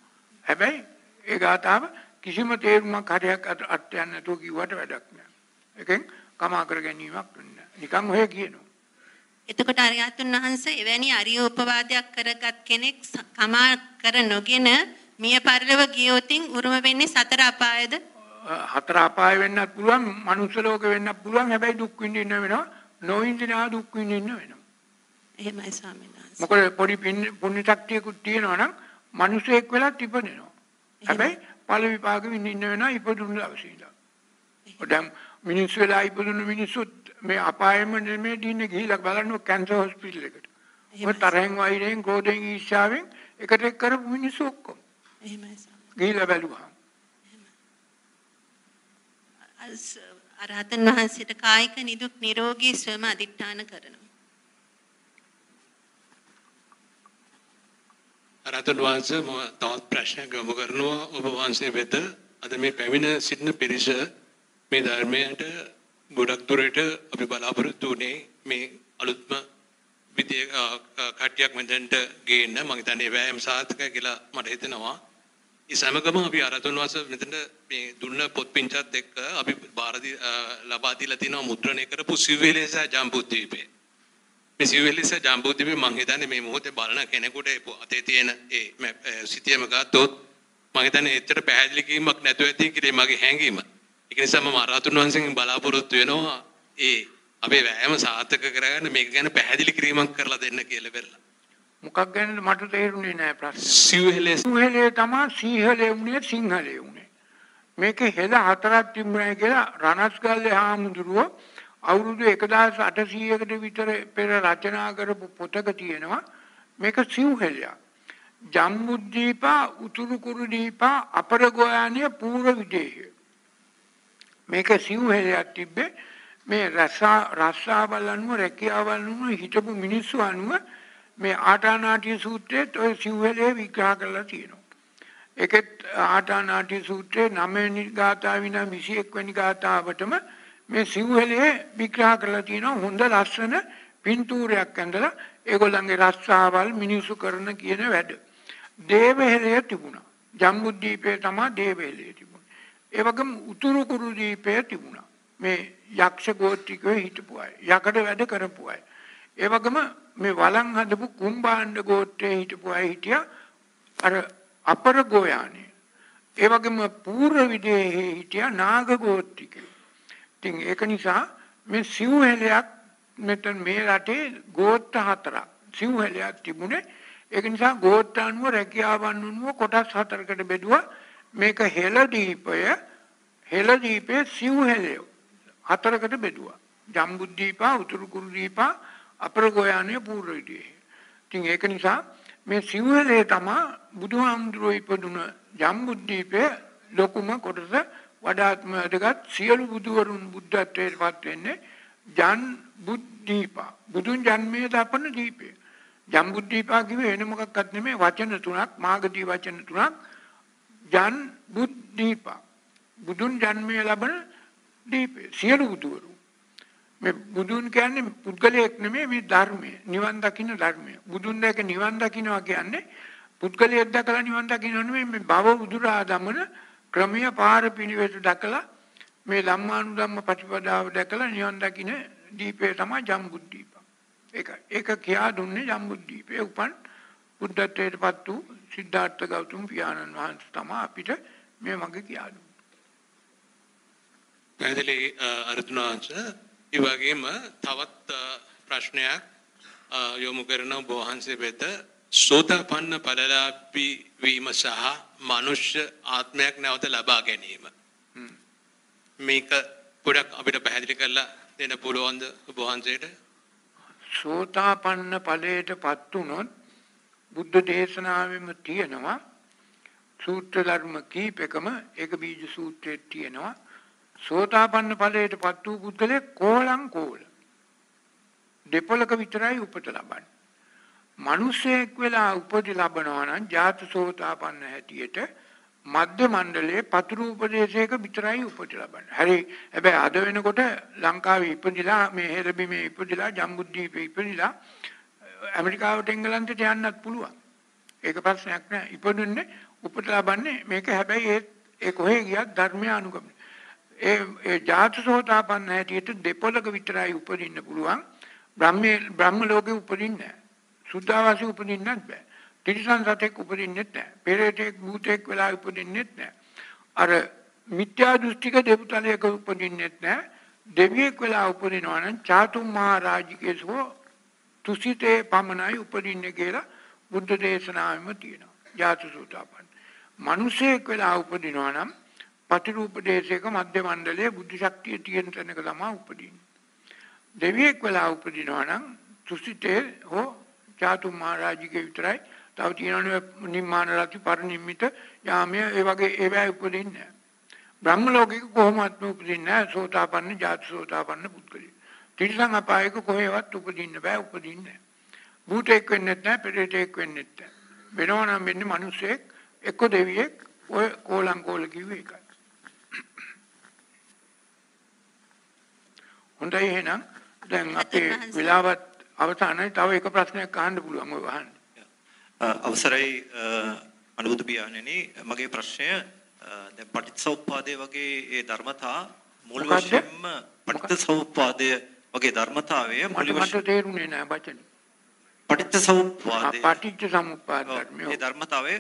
හැබැයි ඒ ගාතාව කිසිම තේරුමක් හරියක් අත් යන්නේ නැතුව කිව්වට වැඩක් නෑ. ඒකෙන් කමා කර ගැනීමක් වෙන්නේ නිකන් ඔය කියනවා. එතකොට අරියතුන් වහන්සේ එවැනි අරියෝපවාදයක් කරගත් කෙනෙක් කමා කර නොගෙන මිය පරලොව ගියොතින් උරුම වෙන්නේ සතර අපායද? හතර අපාය වෙන්නත් පුළුවන් මනුස්ස ලෝක වෙන්නත් පුළුවන් හැබැයි දුක් විඳින්න වෙනවා නොවිඳිනා දුක් විඳින්න වෙනවා එහෙමයි ස්වාමීන් වහන්සේ මොකද පොඩි පුණ්‍ය ශක්තියකුත් තියෙනවා නම් මිනිසෙක් වෙලත් ඉපදෙනවා හැබැයි ඵල විපාක විඳින්න වෙනවා ඉපදුන දවසේ ඉඳලා දැන් මිනිස්සු වෙලා ඉපදුන මිනිස්සුත් මේ අපායෙම නෙමෙයි දින්නේ ගිහිල්ලා බලන්න කැන්සර් හොස්පිටල් එකට. මොකද තරහෙන් වෛරයෙන් ක්‍රෝධයෙන් ඊර්ෂ්‍යාවෙන් එකට එක් කරපු මිනිස්සු ඔක්කොම එහෙමයි ගිහිල්ලා බැලුවා අරහතන් වහන්සේට කායික නිදුක් නිරෝගී සුවම අදිඨාන කරනවා. අරහතන් වහන්සේ මම තවත් ප්‍රශ්නයක් යොමු කරනවා ඔබ වහන්සේ වෙත. අද මේ පැමිණ සිටින පිරිස මේ ධර්මයට ගොඩක් දුරට අපි බලාපොරොත්තු වුණේ මේ අලුත්ම විදිය කට්ටියක් මෙතෙන්ට ගේන්න මම හිතන්නේ වෑයම් සාර්ථක කියලා මට හිතෙනවා. ඒ සමගම අපි අරතුන් වහන්සේ මෙතෙන්ට මේ දුන්න පොත් පිංචත් එක්ක අපි බාර ලබා දීලා තියෙනවා මුද්‍රණය කරපු සිව්වැලේ සහ ජම්බුද්වීපේ. මේ සිව්වෙලෙස ජම්බුද්දීපේ මම හිතන්නේ මේ මොහොතේ බලන කෙනෙකුට අතේ තියෙන ඒ සිතියම ගත්තොත් මම හිතන්නේ එච්චර පැහැදිලි කිරීමක් නැතුව ඇති කියලා මගේ හැඟීම. ඒක නිසා මම අරතුන් වහන්සේගෙන් බලාපොරොත්තු වෙනවා ඒ අපේ වෑයම සාර්ථක කරගන්න මේක ගැන පැහැදිලි කිරීමක් කරලා දෙන්න කියලා වෙරලා. මොකක් ගැනද මට තේරුනේ නෑ ප්‍රශ්නේ. සිව්හෙලේ සිව්හෙලේ තමයි සීහලේ උනේ සිංහලේ උනේ. මේකේ හෙළ හතරක් තිබුණා කියලා රණස්ගල්ලේ හාමුදුරුවෝ අවුරුදු 1800කට විතර පෙර රචනා කරපු පොතක තියෙනවා මේක සිව්හෙලයක්. ජම්බුද්දීපා උතුරු කුරුදීපා අපරගෝයානිය පූර්ව විදේහය. මේක සිව්හෙලයක් තිබ්බේ මේ රසා රස්සාවල් අනුව රැකියාවල් අනුව හිටපු මිනිස්සු අනුව මේ ආටානාටිය සූත්‍රයේත් ඔය සිව්හෙලේ විග්‍රහ කරලා තියෙනවා. ඒකෙත් ආටානාටිය සූත්‍රයේ 9 වෙනි ගාථාව විනා 21 වෙනි ගාථාවටම මේ සිව්හෙලේ විග්‍රහ කරලා තියෙනවා හොඳ ලස්සන පින්තූරයක් ඇඳලා ඒගොල්ලන්ගේ රස්සාවල් මිනිසු කරන කියන වැඩ. දේවහෙලේ තිබුණා. ජම්බුද්දීපේ තමයි දේවහෙලේ තිබුණේ. ඒ වගේම උතුරු කුරු දීපේ තිබුණා. මේ යක්ෂ ගෝත්‍රිකයෝ හිටපු අය. යකඩ වැඩ කරපු අය. ඒ වගේම මේ වලං හදපු කුම්බාණ්ඩ ගෝත්‍රයේ හිටපු අය හිටියා අර අපර ගෝයානේ. ඒ වගේම පූර්ව විදේහේ හිටියා නාග ගෝත්‍රිකයෝ. ඉතින් ඒක නිසා මේ සිව්හෙලයක් මෙතන මේ රටේ ගෝත්‍ර හතරක්. සිව්හෙලයක් තිබුණේ. ඒක නිසා ගෝත්‍ර අනුව රැකියාවන් අනුව කොටස් හතරකට බෙදුවා මේක හෙළ දීපය හෙළ දීපේ සිව්හෙලය හතරකට බෙදුවා. ජම්බුද්දීපා උතුරු කුරු දීපා අපරගෝයානය පූර්ව විදියේ. ඉතින් ඒක නිසා මේ සිංහලයේ තමා බුදුහාමුදුරුවෝ ඉපදුන ජම්බුද්දීපයේ ලොකුම කොටස වඩාත්ම වැදගත් සියලු බුදුවරුන් බුද්ධත්වයට පත් වෙන්නේ ජන් බුද්ධීපා. බුදුන් ජන්මයේ දපන දීපය. ජම්බුද්දීපා කිව්වේ වෙන මොකක්වත් නෙමෙයි වචන තුනක් මාගදී වචන තුනක් ජන් බුද්ධීපා. බුදුන් ජන්මයේ ලබන දීපය. සියලු බුදුවරු මේ බුදුන් කියන්නේ පුද්ගලයෙක් නෙමෙයි මේ ධර්මය. නිවන් දකින්න ධර්මය. බුදුන් දැක නිවන් දකින්නවා කියන්නේ පුද්ගලයෙක් දැකලා නිවන් දකින්න නෙමෙයි මේ භව උදුරා දමන ක්‍රමීය පාර පිළිවෙත දැකලා මේ ධම්මානුධම්ම ප්‍රතිපදාව දැකලා නිවන් දකින්න දීපේ තමයි ජම්බුද්දීප. ඒක ඒක කියා දුන්නේ ජම්බුද්දීපේ උපන් බුද්ධත්වයටපත් වූ සිද්ධාර්ථ ගෞතම පියාණන් වහන්සේ තමයි අපිට මේ මගේ කියා දුන්නේ. පැහැදිලි අර්ථනාංශ ඒ වගේම තවත් ප්‍රශ්නයක් යොමු කරන ඔබ වහන්සේ වෙත සෝතාපන්න ඵලලාභී වීම සහ මනුෂ්‍ය ආත්මයක් නැවත ලබා ගැනීම. මේක පොඩක් අපිට පැහැදිලි කරලා දෙන්න පුළුවන්ද වහන්සේට? සෝතාපන්න ඵලයටපත් වුනොත් බුද්ධ දේශනාවෙම තියෙනවා සූත්‍ර ධර්ම කීපෙකම ඒක බීජ සූත්‍රයේ තියෙනවා සෝතාපන්න ඵලයටපත් වූ පුද්ගලයා කෝලං කෝල දෙපොලක විතරයි උපත ලබන්නේ. මිනිසෙක් වෙලා උපති ලබනවා නම් ජාත සෝතාපන්න හැටියට මධ්‍ය මණ්ඩලයේ පතුරු උපදේශයක විතරයි උපත ලබන්නේ. හරි. හැබැයි අද වෙනකොට ලංකාවේ ඉපදිලා මේ හෙරබිමේ ඉපදිලා ජම්බුද්දීපේ ඉපදිලා ඇමරිකාවට එංගලන්තයට යන්නත් පුළුවන්. ඒක ප්‍රශ්නයක් නෑ. ඉපදුන්නේ උපත ලබන්නේ මේක හැබැයි ඒ ඒ කොහේ ගියත් ධර්මය අනුගමනය. ඒ ඒ ජාතසෝතාපන්න හැටියට දෙපොලක විතරයි උපදින්න පුළුවන්. බ්‍රහ්මයේ බ්‍රහ්ම ලෝකේ උපදින්නේ නැහැ. සුද්ධාවාසී උපදින්නත් බෑ. තිරිසන් සතෙක් උපදින්නෙත් නැහැ. පෙරේතෙක් භූතෙක් වෙලා උපදින්නෙත් නැහැ. අර මිත්‍යා දෘෂ්ටික දෙව්තලයක උපදින්නෙත් නැහැ. දෙවියෙක් වෙලා උපදිනවා නම් චාතුම් මහා රාජිකේසෝ තුසිතේ පමණයි උපදින්නේ කියලා බුද්ධ දේශනාවෙම තියෙනවා. ජාතසෝතාපන්න. මිනිසෙක් වෙලා උපදිනවා නම් පතිරූපදේශයක මධ්‍ය මණ්ඩලයේ බුද්ධ ශක්තිය තියෙන තැනක තමයි උපදින්නේ. දෙවියෙක් වෙලා උපදිනවා නම් තුසිතේ හෝ චාතු මහරජිකේ විතරයි තව තියෙනවනේ නිම්මාන රති පරිනිම්මිත යාමය ඒ වගේ ඒවැය උපදින්නේ නැහැ. බ්‍රහ්ම ලෝකෙක කොහොමවත් උපදින්නේ නැහැ සෝතාපන්න ජාති සෝතාපන්න පුද්ගලයා. තිරිසන් අපායක කොහෙවත් උපදින්න බෑ උපදින්නේ නැහැ. භූතෙක් වෙන්නෙත් නැහැ පෙරේතෙක් වෙන්නෙත් නැහැ. වෙනවා නම් වෙන්නේ මිනිස්සෙක් එක්ක දෙවියෙක් ඔය කෝලං කෝල කිව්වේ ඒකයි. හොඳයි එහෙනම් දැන් අපේ වෙලාවත් අවසానයි තව එක ප්‍රශ්නයක් අහන්න පුළුවන් ඔය වහන්න. අවසරයි අනුබුදු පියාණෙනි මගේ ප්‍රශ්නය දැන් පටිච්චසමුප්පාදයේ වගේ ඒ ධර්මතා මුල් වශයෙන්ම පටිච්චසමුප්පාදය වගේ ධර්මතාවය මුල් වශයෙන් මට තේරුනේ නෑ වචනේ. පටිච්චසමුප්පාදය පටිච්චසමුප්පාද ධර්මය. ඒ ධර්මතාවය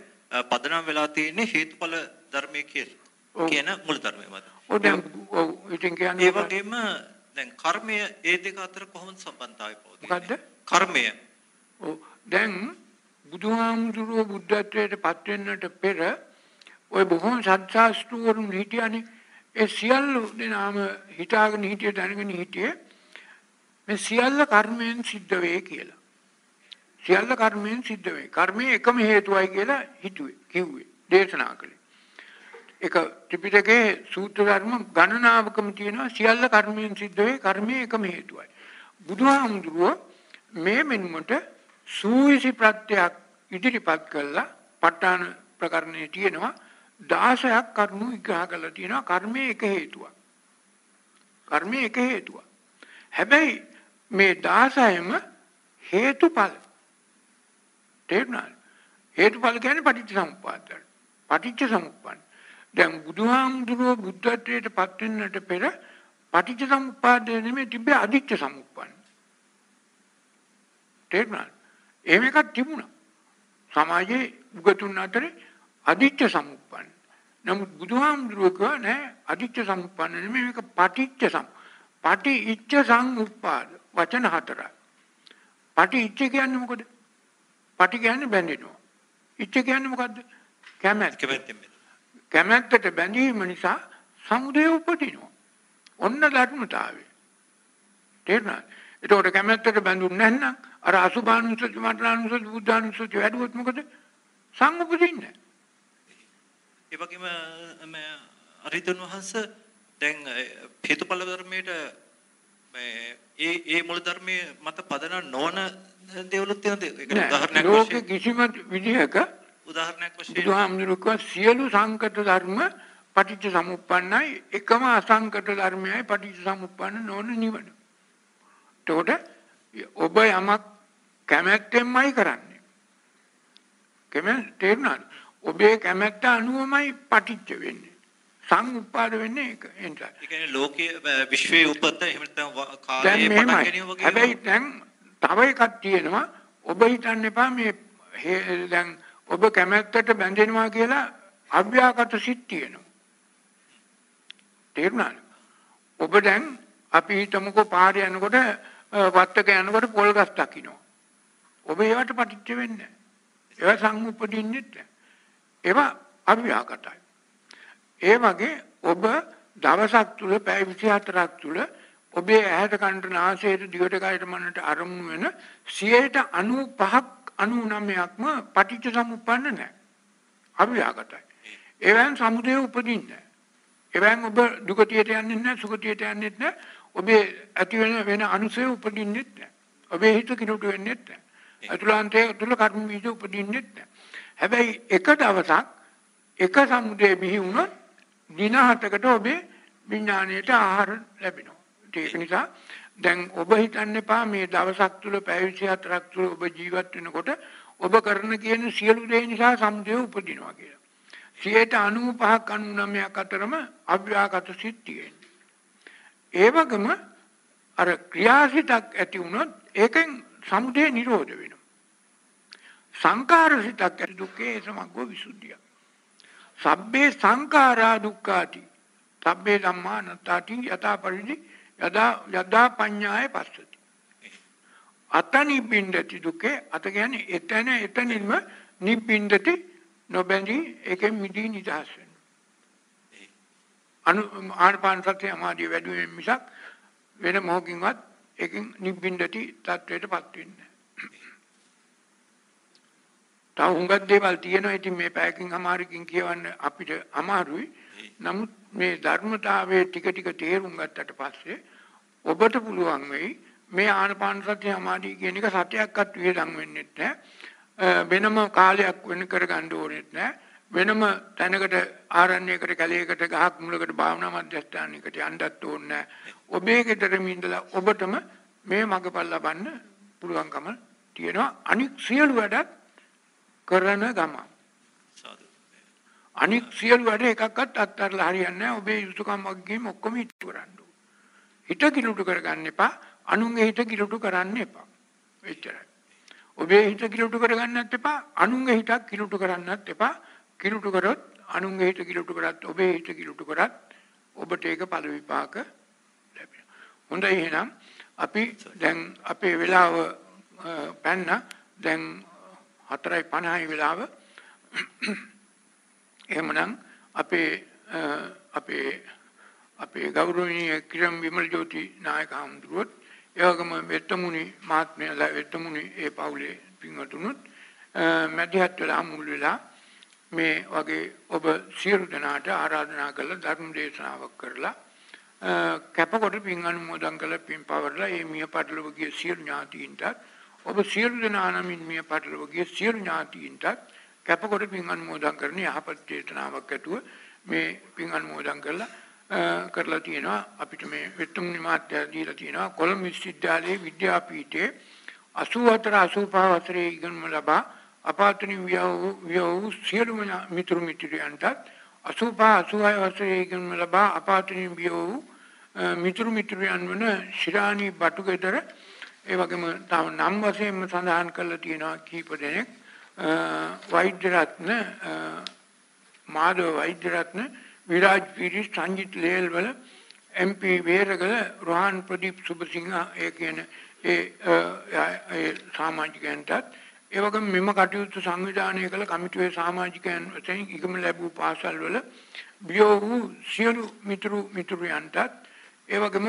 පදනම් වෙලා තියෙන්නේ හේතුඵල ධර්මයේ කියලා. කියන මුල් ධර්මය මත. ඔව් දැන් ඔව් ඉතින් කියන්නේ ඒ වගේම දැන් කර්මය ඒ දෙක අතර කොහොමද සම්බන්ධතාවය පවතින්නේ? මොකද්ද? කර්මය. ඔව් දැන් බුදුහාමුදුරුවෝ බුද්ධත්වයට පත් වෙන්නට පෙර ওই බොහොම සත්‍යාස්තුවරුන් හිටියානේ ඒ සියල්ල දෙනාම හිතාගෙන හිටිය දැනගෙන හිටියේ මේ සියල්ල කර්මයෙන් සිද්ධ වේ කියලා. සියල්ල කර්මයෙන් සිද්ධ වේ. කර්මයේ එකම හේතුවයි කියලා හිතුවේ කිව්වේ දේශනා කළේ. ඒක ත්‍රිපිටකයේ සූත්‍ර ධර්ම ගණනාවකම තියෙනවා සියල්ල කර්මයෙන් සිද්ධ වේ කර්මයේ එකම හේතුවයි. බුදුහාමුදුරුවෝ මේ මෙන්මට සූවිසි ප්‍රත්‍යක් ඉදිරිපත් කළා ප ဋ ාණ ප්‍රකරණයේ තියෙනවා 16ක් කරුණු විග්‍රහ කරලා තියෙනවා කර්මයේ එක හේතුවක්. කර්මයේ එක හේතුවක්. හැබැයි මේ 16ම හේතුඵල. තේරුණාද? හේතුඵල කියන්නේ පටිච්ච සමුප්පාද. පටිච්ච සමුප්පන්න. දැන් බුදුහාමුදුරුවෝ බුද්ධත්වයට පත් වෙන්නට පෙර පටිච්ච සමුප්පාදය නෙමෙයි තිබ්බේ අදිච්ච සමුප්පන්න. තේරුණාද? එහෙම එකක් තිබුණා. සමාජයේ උගතුන් අතරේ අදිච්ච සමුප්පන්න. නමුත් බුදුහාමුදුරුවෝ කිව්වා නෑ අදිච්ච සමුප්පන්න නෙමෙයි මේක පටිච්ච සම්. පටි ඉච්ඡ සම්උප්පාද වචන හතරයි. පටි ඉච්ඡ කියන්නේ මොකද? පටි කියන්නේ බැඳෙනවා. ඉච්ඡ කියන්නේ මොකද්ද? කැමැත්ත. කැමැත්තට බැඳීම නිසා සමුදය උපදිනවා. ඔන්න ධර්මතාවය. තේරුණාද? ඒතකොට කැමැත්තට බැඳුන්නේ නැත්නම් අර අසුභානුසති මරණානුසති බුද්ධානුසති වැඩුවොත් මොකද? සංඋපදින්නේ. ඒ වගේම අරිතුන් වහන්සේ දැන් හේතුඵල ධර්මයට මේ ඒ ඒ මූල ධර්මයේ මත පදනම් නොවන දේවලුත් තියෙනද? ඒක උදාහරණයක් වශයෙන්. ලෝකෙ කිසිම විදිහක උදාහරණයක් වශයෙන් බුදුහාමුදුරුවෝ සියලු සංකත ධර්ම පටිච්ච සමුප්පන්නයි එකම අසංකත ධර්මයයි පටිච්ච සමුප්පන්න නොවන නිවන. එතකොට ඔබ යමක් කැමැත්තෙන්මයි කරන්නේ. කැමැත්ත තේරුණාද? ඔබේ කැමැත්ත අනුවමයි පටිච්ච වෙන්නේ. සංඋප්පාද වෙන්නේ ඒක. ඒ කියන්නේ ලෝකයේ විශ්වයේ උපත එහෙම නැත්නම් කාලයේ පටන් ගැනීම වගේ. හැබැයි දැන් තව එකක් තියෙනවා. ඔබ හිතන්න එපා මේ දැන් ඔබ කැමැත්තට බැඳෙනවා කියලා අව්‍යාකට සිත් තියෙනවා. තේරුණාද? ඔබ දැන් අපි හිතමුකෝ පාරේ යනකොට වත්තක යනකොට පොල් ගස් දකින්න. ඔබ ඒවට පටිච්ච වෙන්නේ ඒවා සංඋපදින්නෙත් නැහැ. ඒවා අවිව්‍යාකටයි. ඒ වගේ ඔබ දවසක් තුල පැය 24ක් තුල ඔබේ ඇහැට කනට නාසයට දිවට කයට මනට අරමුණු වෙන 95ක් 99ක්ම පටිච්ච සමුප්පන්න නැහැ. අවිව්‍යාකටයි. ඒවෙන් සමුදය උපදින්නේ නැහැ. ඒවෙන් ඔබ දුගතියට යන්නේ නැහැ සුගතියට යන්නේ නැහැ. ඔබේ ඇති වෙන වෙන අනුසය උපදින්නේ නැහැ. ඔබේ හිත කිනුට වෙන්නේ නැහැ. අතුලාන්තයේ තුල කර්ම බීජ උපදින්නේ නැහැ. හැබැයි එක දවසක් එක සමුදේ බිහි වුණොත් දින හතකට ඔබේ විඥාණයට ආහාර ලැබෙනවා. ඒක නිසා දැන් ඔබ හිතන්න එපා මේ දවසක් තුල පැය 24ක් තුල ඔබ ජීවත් වෙනකොට ඔබ කරන කියන සියලු දේ නිසා සමුදය උපදිනවා කියලා. 95ක් 99ක් අතරම අව්‍යාගත සිත් තියෙනවා. ඒ වගේම අර ක්‍රියාසිතක් ඇති වුණොත් ඒකෙන් සමුදය නිරෝධ වෙනවා. සංකාර සිතක් ඇති දුක්ඛේ සමග්ගෝ විසුද්ධිය. සබ්බේ සංඛාරා දුක්ඛාති. සබ්බේ ධම්මා නත්තාති යථා පරිදි යදා යදා පඤ්ඤාය පස්සති. අතනිබ්බින්දති දුකේ අත කියන්නේ එතන එතනින්ම නිබ්බින්දති නොබැඳී ඒකෙන් මිදී නිදහස් වෙනවා. අනු ආනපාන සතිය සමාධිය වැඩි වෙන මිසක් වෙන මොහොකින්වත් ඒකෙන් නිබ්බින්දති තත්වයටපත් වෙන්නේ තව හුඟක් දේවල් තියෙනවා. ඉතින් මේ පැයකින් අමාරුකින් කියවන්න අපිට අමාරුයි. නමුත් මේ ධර්මතාවයේ ටික ටික තේරුම් ගත්තට පස්සේ ඔබට පුළුවන් වෙයි මේ ආනපාන සති සමාධිය කියන එක සත්‍යයක්වත් වියදම් වෙන්නේ නැහැ. වෙනම කාලයක් වෙන කරගන්න ඕනෙත් නැහැ. වෙනම තැනකට ආරණ්‍යයකට කැලේකට ගහක් මුලකට භාවනා මධ්‍යස්ථානයකට යන්නත් ඕනේ නැහැ. ඔබේ ගෙදරම ඉඳලා ඔබටම මේ මගපල් ලබන්න පුළුවන්කම තියෙනවා. අනික් සියලු වැඩත් කරන ගම. අනික් සියලු වැඩ එකක්වත් අත්හැරලා හරියන්නේ නැහැ. ඔබේ යුතුයකම් වගේම ඔක්කොම ඉටු කරන්න හිත කිලුටු කරගන්න එපා. අනුන්ගේ හිත කිලුටු කරන්න එපා. එච්චරයි. ඔබේ හිත කිලුටු කරගන්නත් එපා. අනුන්ගේ හිතක් කිලුටු කරන්නත් එපා. කිලුටු කරොත් අනුන්ගේ හිත කිලුටු කරත් ඔබේ හිත කිලුටු කරත් ඔබට ඒක ඵල විපාක ලැබෙනවා. හොඳයි එහෙනම් අපි දැන් අපේ වෙලාව පැන්න දැන් 4:50යි වෙලාව. එහෙමනම් අපේ අපේ අපේ ගෞරවනීය කිරම් විමල් ජෝති නායක හඳුරුවොත් එවගම වෙත්තමුනි මහත්මයාලා වෙත්තමුනි ඒ පවුලේ පින්වතුනුත් මැදිහත් වෙලා මුල් වෙලා මේ වගේ ඔබ සියලු දෙනාට ආරාධනා කළ ධර්ම දේශනාවක් කරලා කැපකොට පින් අනුමෝදන් කළ පින් පවරලා මේ මිය පටලව ගිය සියලු ඥාතීන්ටත් ඔබ සියලු දෙනා නමින් මිය පටලව ගිය සියලු ඥාතීන්ටත් කැපකොට පින් අනුමෝදන් කරන යහපත් චේතනාවක් ඇතුව මේ පින් අනුමෝදන් කරලා කරලා තියෙනවා. අපිට මේ වෙට්ටුම් නිමාත්‍ය දීලා තියෙනවා. කොළඹ විශ්වවිද්‍යාලයේ විද්‍යාපීඨයේ 84 85 වසරේ ඉගෙනුම ලබා අපාතුනි වියව් සියලුම මිතුරු මිතුරියන්ටත් 85 86 වසරේ ඉගෙනුම ලබා අපාතුනි වියව් මිතුරු මිතුරියන් වන ශිරාණි බටුගෙදර ඒ වගේම තව නම් වශයෙන්ම සඳහන් කරලා තියෙනවා කීප දෙනෙක්. වෛද්‍ය රත්න මාධව වෛද්‍ය රත්න විරාජ් පීරිස් සංජිත් ලේල් වල MP වේරගල රෝහන් ප්‍රදීප් සුබසිංහ ඒ කියන ඒ ඒ සමාජිකයන්ටත්. ඒ වගේම මෙම කටයුතු සංවිධානය කළ කමිටුවේ සමාජිකයන් වශයෙන් ඉගම ලැබූ පාසල් වල බියෝ වූ සියලු මිතුරු මිතුරියන්ටත් ඒ වගේම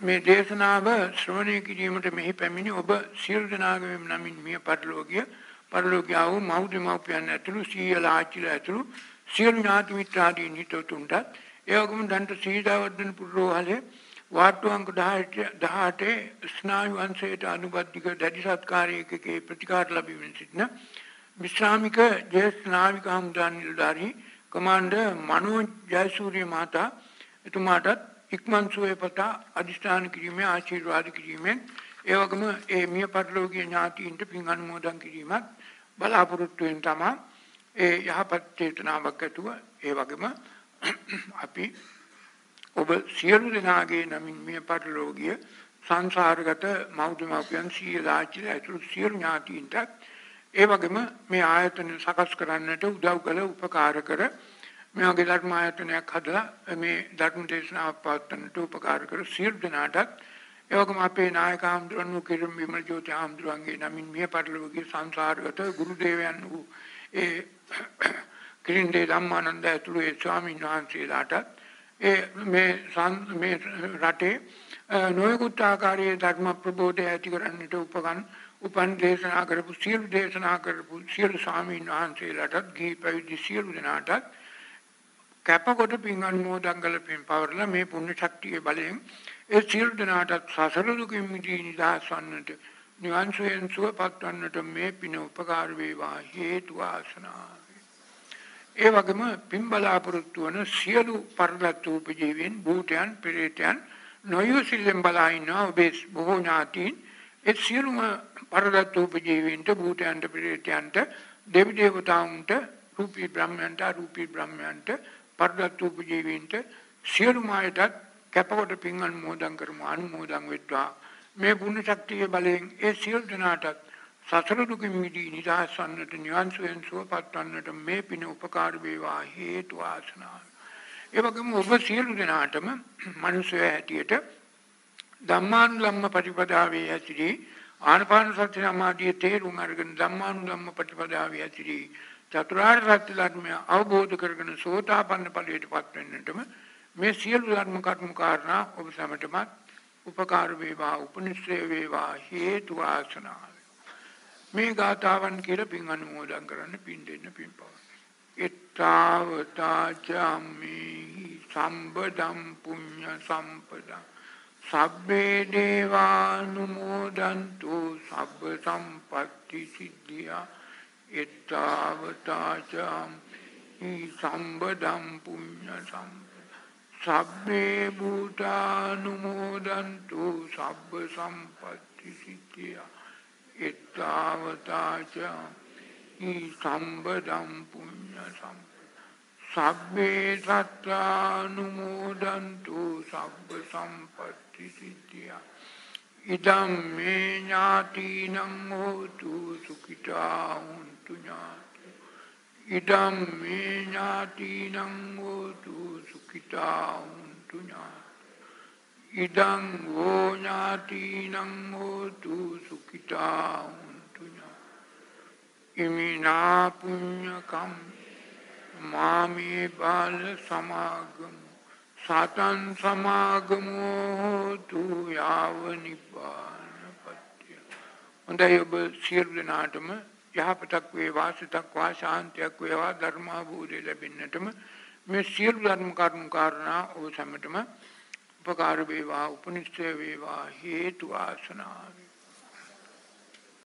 මේ දේශනාව ශ්‍රවණය කිරීමට මෙහි පැමිණි ඔබ සියලු දෙනාගේම නමින් මිය පරලෝකීය පරලෝකීය වූ මෞර්ය මව්පියන් ඇතුළු සීයලා ආච්චිලා ඇතුළු සියලු ඥාති මිත්‍රාදීන් හිතවතුන්ටත් ඒ වගේම දන්ත සීදාවර්ධන පුරෝහලේ වාට්ටු අංක 18 ස්නායු අංශයට අනුබද්ධික දැඩි සත්කාරයකගේ ප්‍රතිකාර ලැබීමෙන් සිටින විශ්‍රාමික ජේෂ්ඨ නාවික හමුදා නිලධාරී කමාන්ඩර් මනෝජ් ජයසූරිය මහතා එතුමාටත් ඉක්මන් සුවේ පතා අධිෂ්ඨාන කිරීමේ ආශිර්වාද කිරීමෙන් ඒ වගේම ඒ මිය පරලෝකීය ඥාතීන්ට පින් අනුමෝදන් කිරීමත් බලාපොරොත්තු වෙන තමයි ඒ යහපත් චේතනාවක් ඇතුව ඒ වගේම අපි ඔබ සියලු දෙනාගේ නමින් මේ පරිලෝකීය සංසාරගත මෞදමෝපියන් සියලාචිල ඇතුළු සියලු ඥාතීන්ට ඒ වගේම මේ ආයතන සකස් කරන්නට උදව් කළ උපකාර කර මේ වගේ ධර්ම ආයතනයක් හදලා මේ ධර්ම දේශනාවක් පවත්වන්නට උපකාර කර සියලු දෙනාටත් ඒ වගේම අපේ නායක හාමුදුරන් කිරම් විමල ජෝති හාමුදුරන්ගේ නමින් මිය පරලොවගේ සංසාරගත ගුරු දේවයන් වූ ඒ කිරින්දේ ධම්මානන්ද ඇතුළු ඒ ස්වාමීන් වහන්සේලාට ඒ මේ මේ රටේ නොයෙකුත් ආකාරයේ ධර්ම ප්‍රබෝධය ඇති කරන්නට උපකන් උපන් දේශනා කරපු සියලු දේශනා කරපු සියලු ස්වාමීන් වහන්සේලාටත් ගිහි පැවිදි සියලු දෙනාටත් කැපකොට පින් අනුමෝදන් කළ පින් පවරලා මේ පුණ්‍ය ශක්තියේ බලයෙන් ඒ සියලු දෙනාටත් සසර දුකින් මිදී නිදහස් වන්නට නිවන් සුවෙන් සුවපත් වන්නට මේ පින උපකාර වේවා හේතු වාසනා ඒ වගේම පින් බලාපොරොත්තු වන සියලු පරලත් උපජීවීන් භූතයන් පෙරේතයන් නොයුසිල්ලෙන් බලා ඉන්නවා ඔබේ බොහෝ ඥාතීන්. ඒ සියලුම පරලත් උපජීවීන්ට භූතයන්ට පෙරේතයන්ට දෙවි දේවතාවුන්ට රූපී බ්‍රහ්මයන්ට අරූපී බ්‍රහ්මයන්ට පරලත් උපජීවීන්ට සියලුම අයටත් කැපකොට පින් අනුමෝදන් කරමු අනුමෝදන් වෙත්වා මේ ගුණ ශක්තිය බලයෙන් ඒ සියලු දෙනාටත් සසර දුකින් මිදී නිදහස් වන්නට නිවන් සුවෙන් සුවපත් වන්නට මේ පින උපකාර වේවා හේතු වාසනා. ඒ වගේම ඔබ සියලු දෙනාටම මිනිසය හැටියට ධම්මානුලම්ම ප්‍රතිපදාවේ ඇතිරි ආනපාන සති සමාධිය තේරුම් අරගෙන ධම්මානුලම්ම ප්‍රතිපදාවේ ඇතිරි චතුරාර්ය සත්‍ය ධර්මය අවබෝධ කරගෙන සෝතාපන්න ඵලයට පත් වෙන්නටම මේ සියලු ධර්ම කර්ම කාරණා ඔබ සමටමත් උපකාර වේවා උපනිශ්‍රේ වේවා හේතු වාසනා මේ ගාතාවන් කියලා පින් අනුමෝදන් කරන්න පින් දෙන්න පින් පවන. එත්තාවතාචම්මි සම්බදම් පුඤ්ඤ සම්පදා සබ්බේ දේවානුමෝදන්තු සබ්බ සම්පත්ති සිද්ධියා. එත්තාවතාචම්මි සම්බදම් පුඤ්ඤ සම්පදා සබ්බේ භූතානුමෝදන්තු සබ්බ සම්පත්ති සිද්ධියා එත්තාවතාච සම්බදම් පුඤ්ඤ සම්ප සබ්බේ සත්තානුමෝදන්තු සබ්බ සම්පත්ති සිද්ධියා ඉදම් මේ ඥාතිනං හෝතු සුඛිතා හුන්තු ඥාති ඉදම් මේ ඥාතිනං හෝතු සුඛිතා හුන්තු ඥාති ඉදං හෝ ඥාතිනං හෝතු සුඛිතා හුන්තු ඉමිනා පුඤ්ඤකම් මාමේ බාල සමාගම සතන් සමාගමෝ හෝතු යාව නිපාන පත්‍ය හොඳයි ඔබ සියලු දෙනාටම යහපතක් වේවා සිතක් වා ශාන්තියක් වේවා ධර්මාභූතය ලැබෙන්නටම මේ සියලු ධර්ම කරුණු කාරණා ඔබ සැමටම උපකාර වේවා උපනිෂ්ඨ වේවා හේතු ආසනාවේ